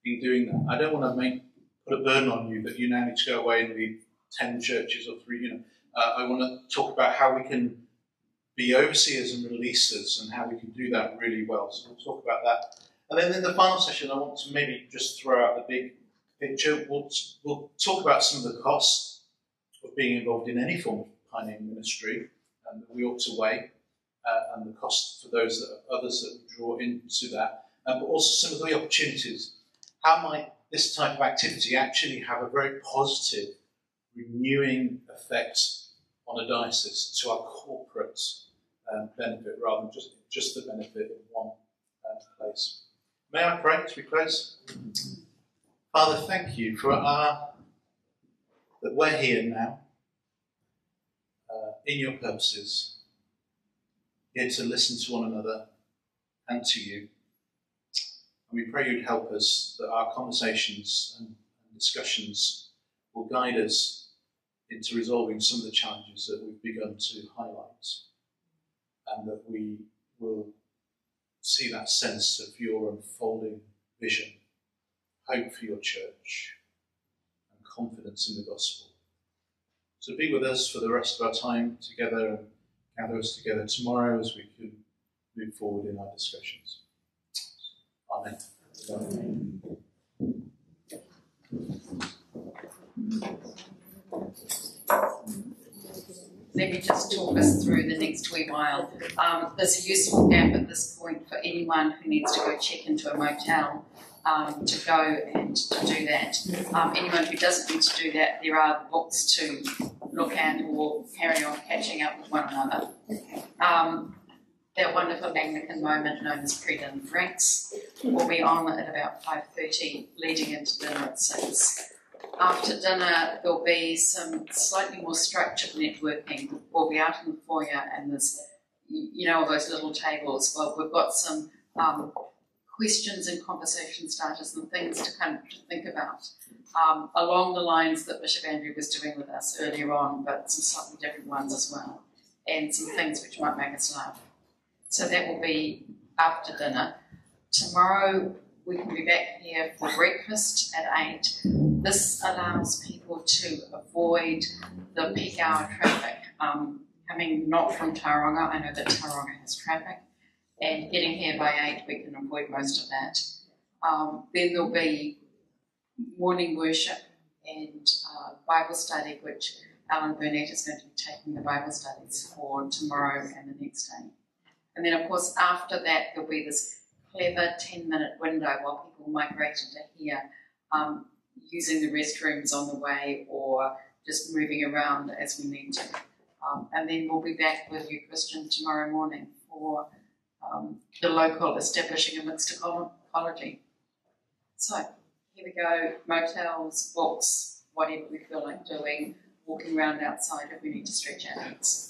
in doing that? I don't want to make put a burden on you that you now need to go away and lead ten churches or three. You know, uh, I want to talk about how we can be overseers and releasers and how we can do that really well. So we'll talk about that. And then in the final session, I want to maybe just throw out the big picture. We'll, we'll talk about some of the costs of being involved in any form of pioneering ministry and that we ought to weigh, uh, and the cost for those that others that draw into that, um, but also some of the opportunities. How might this type of activity actually have a very positive, renewing effect on a diocese to our corporate um, benefit rather than just, just the benefit of one uh, place? May I pray as we close? Father, thank you for our that we're here now uh, in your purposes, here to listen to one another and to you. And we pray you'd help us that our conversations and, and discussions will guide us into resolving some of the challenges that we've begun to highlight, and that we will see that sense of your unfolding vision, hope for your church, confidence in the gospel. So be with us for the rest of our time together and gather us together tomorrow as we can move forward in our discussions. Amen. Let me just talk us through the next wee while. Um, there's a useful app at this point for anyone who needs to go check into a motel um, to go and to do that. Um, anyone who doesn't need to do that, there are books to look at or carry on catching up with one another. Um, that wonderful Anglican moment known as Pre-Din Franks will be on at about 5.30 leading into dinner at 6. After dinner, there'll be some slightly more structured networking. We'll be out in the foyer and there's, you you know, those little tables. Well, we've got some um, questions and conversation starters and things to kind of to think about um, along the lines that Bishop Andrew was doing with us earlier on, but some slightly different ones as well, and some things which might make us laugh. So that will be after dinner. Tomorrow we can be back here for breakfast at 8. This allows people to avoid the peak hour traffic um, coming not from Tauranga. I know that Tauranga has traffic, and getting here by 8 we can avoid most of that. Um, then there'll be morning worship and uh, Bible study, which Alan Burnett is going to be taking the Bible studies for tomorrow and the next day. And then, of course, after that, there'll be this clever 10 minute window while people migrate into here, um, using the restrooms on the way or just moving around as we need to. Um, and then we'll be back with you, Christian, tomorrow morning for um, the local establishing a mixed ecology. So, here we go motels, books, whatever we feel like doing, walking around outside if we need to stretch our legs.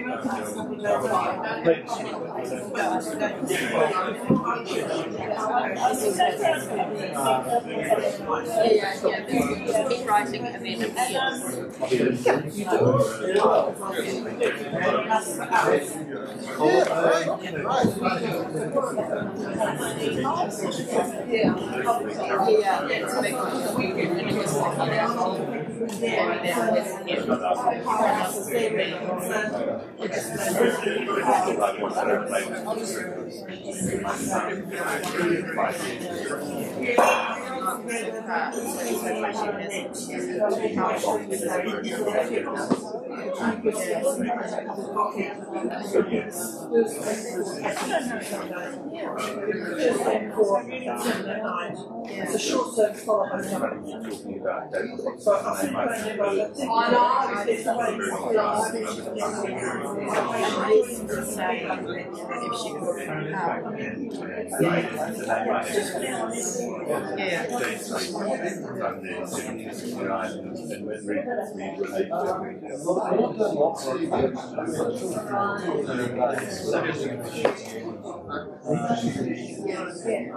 Yeah, yeah, yeah. Keep writing and then Yeah, it's a big one. And it was like, It's a short term follow up. So I I never looked into it. It's the way it's say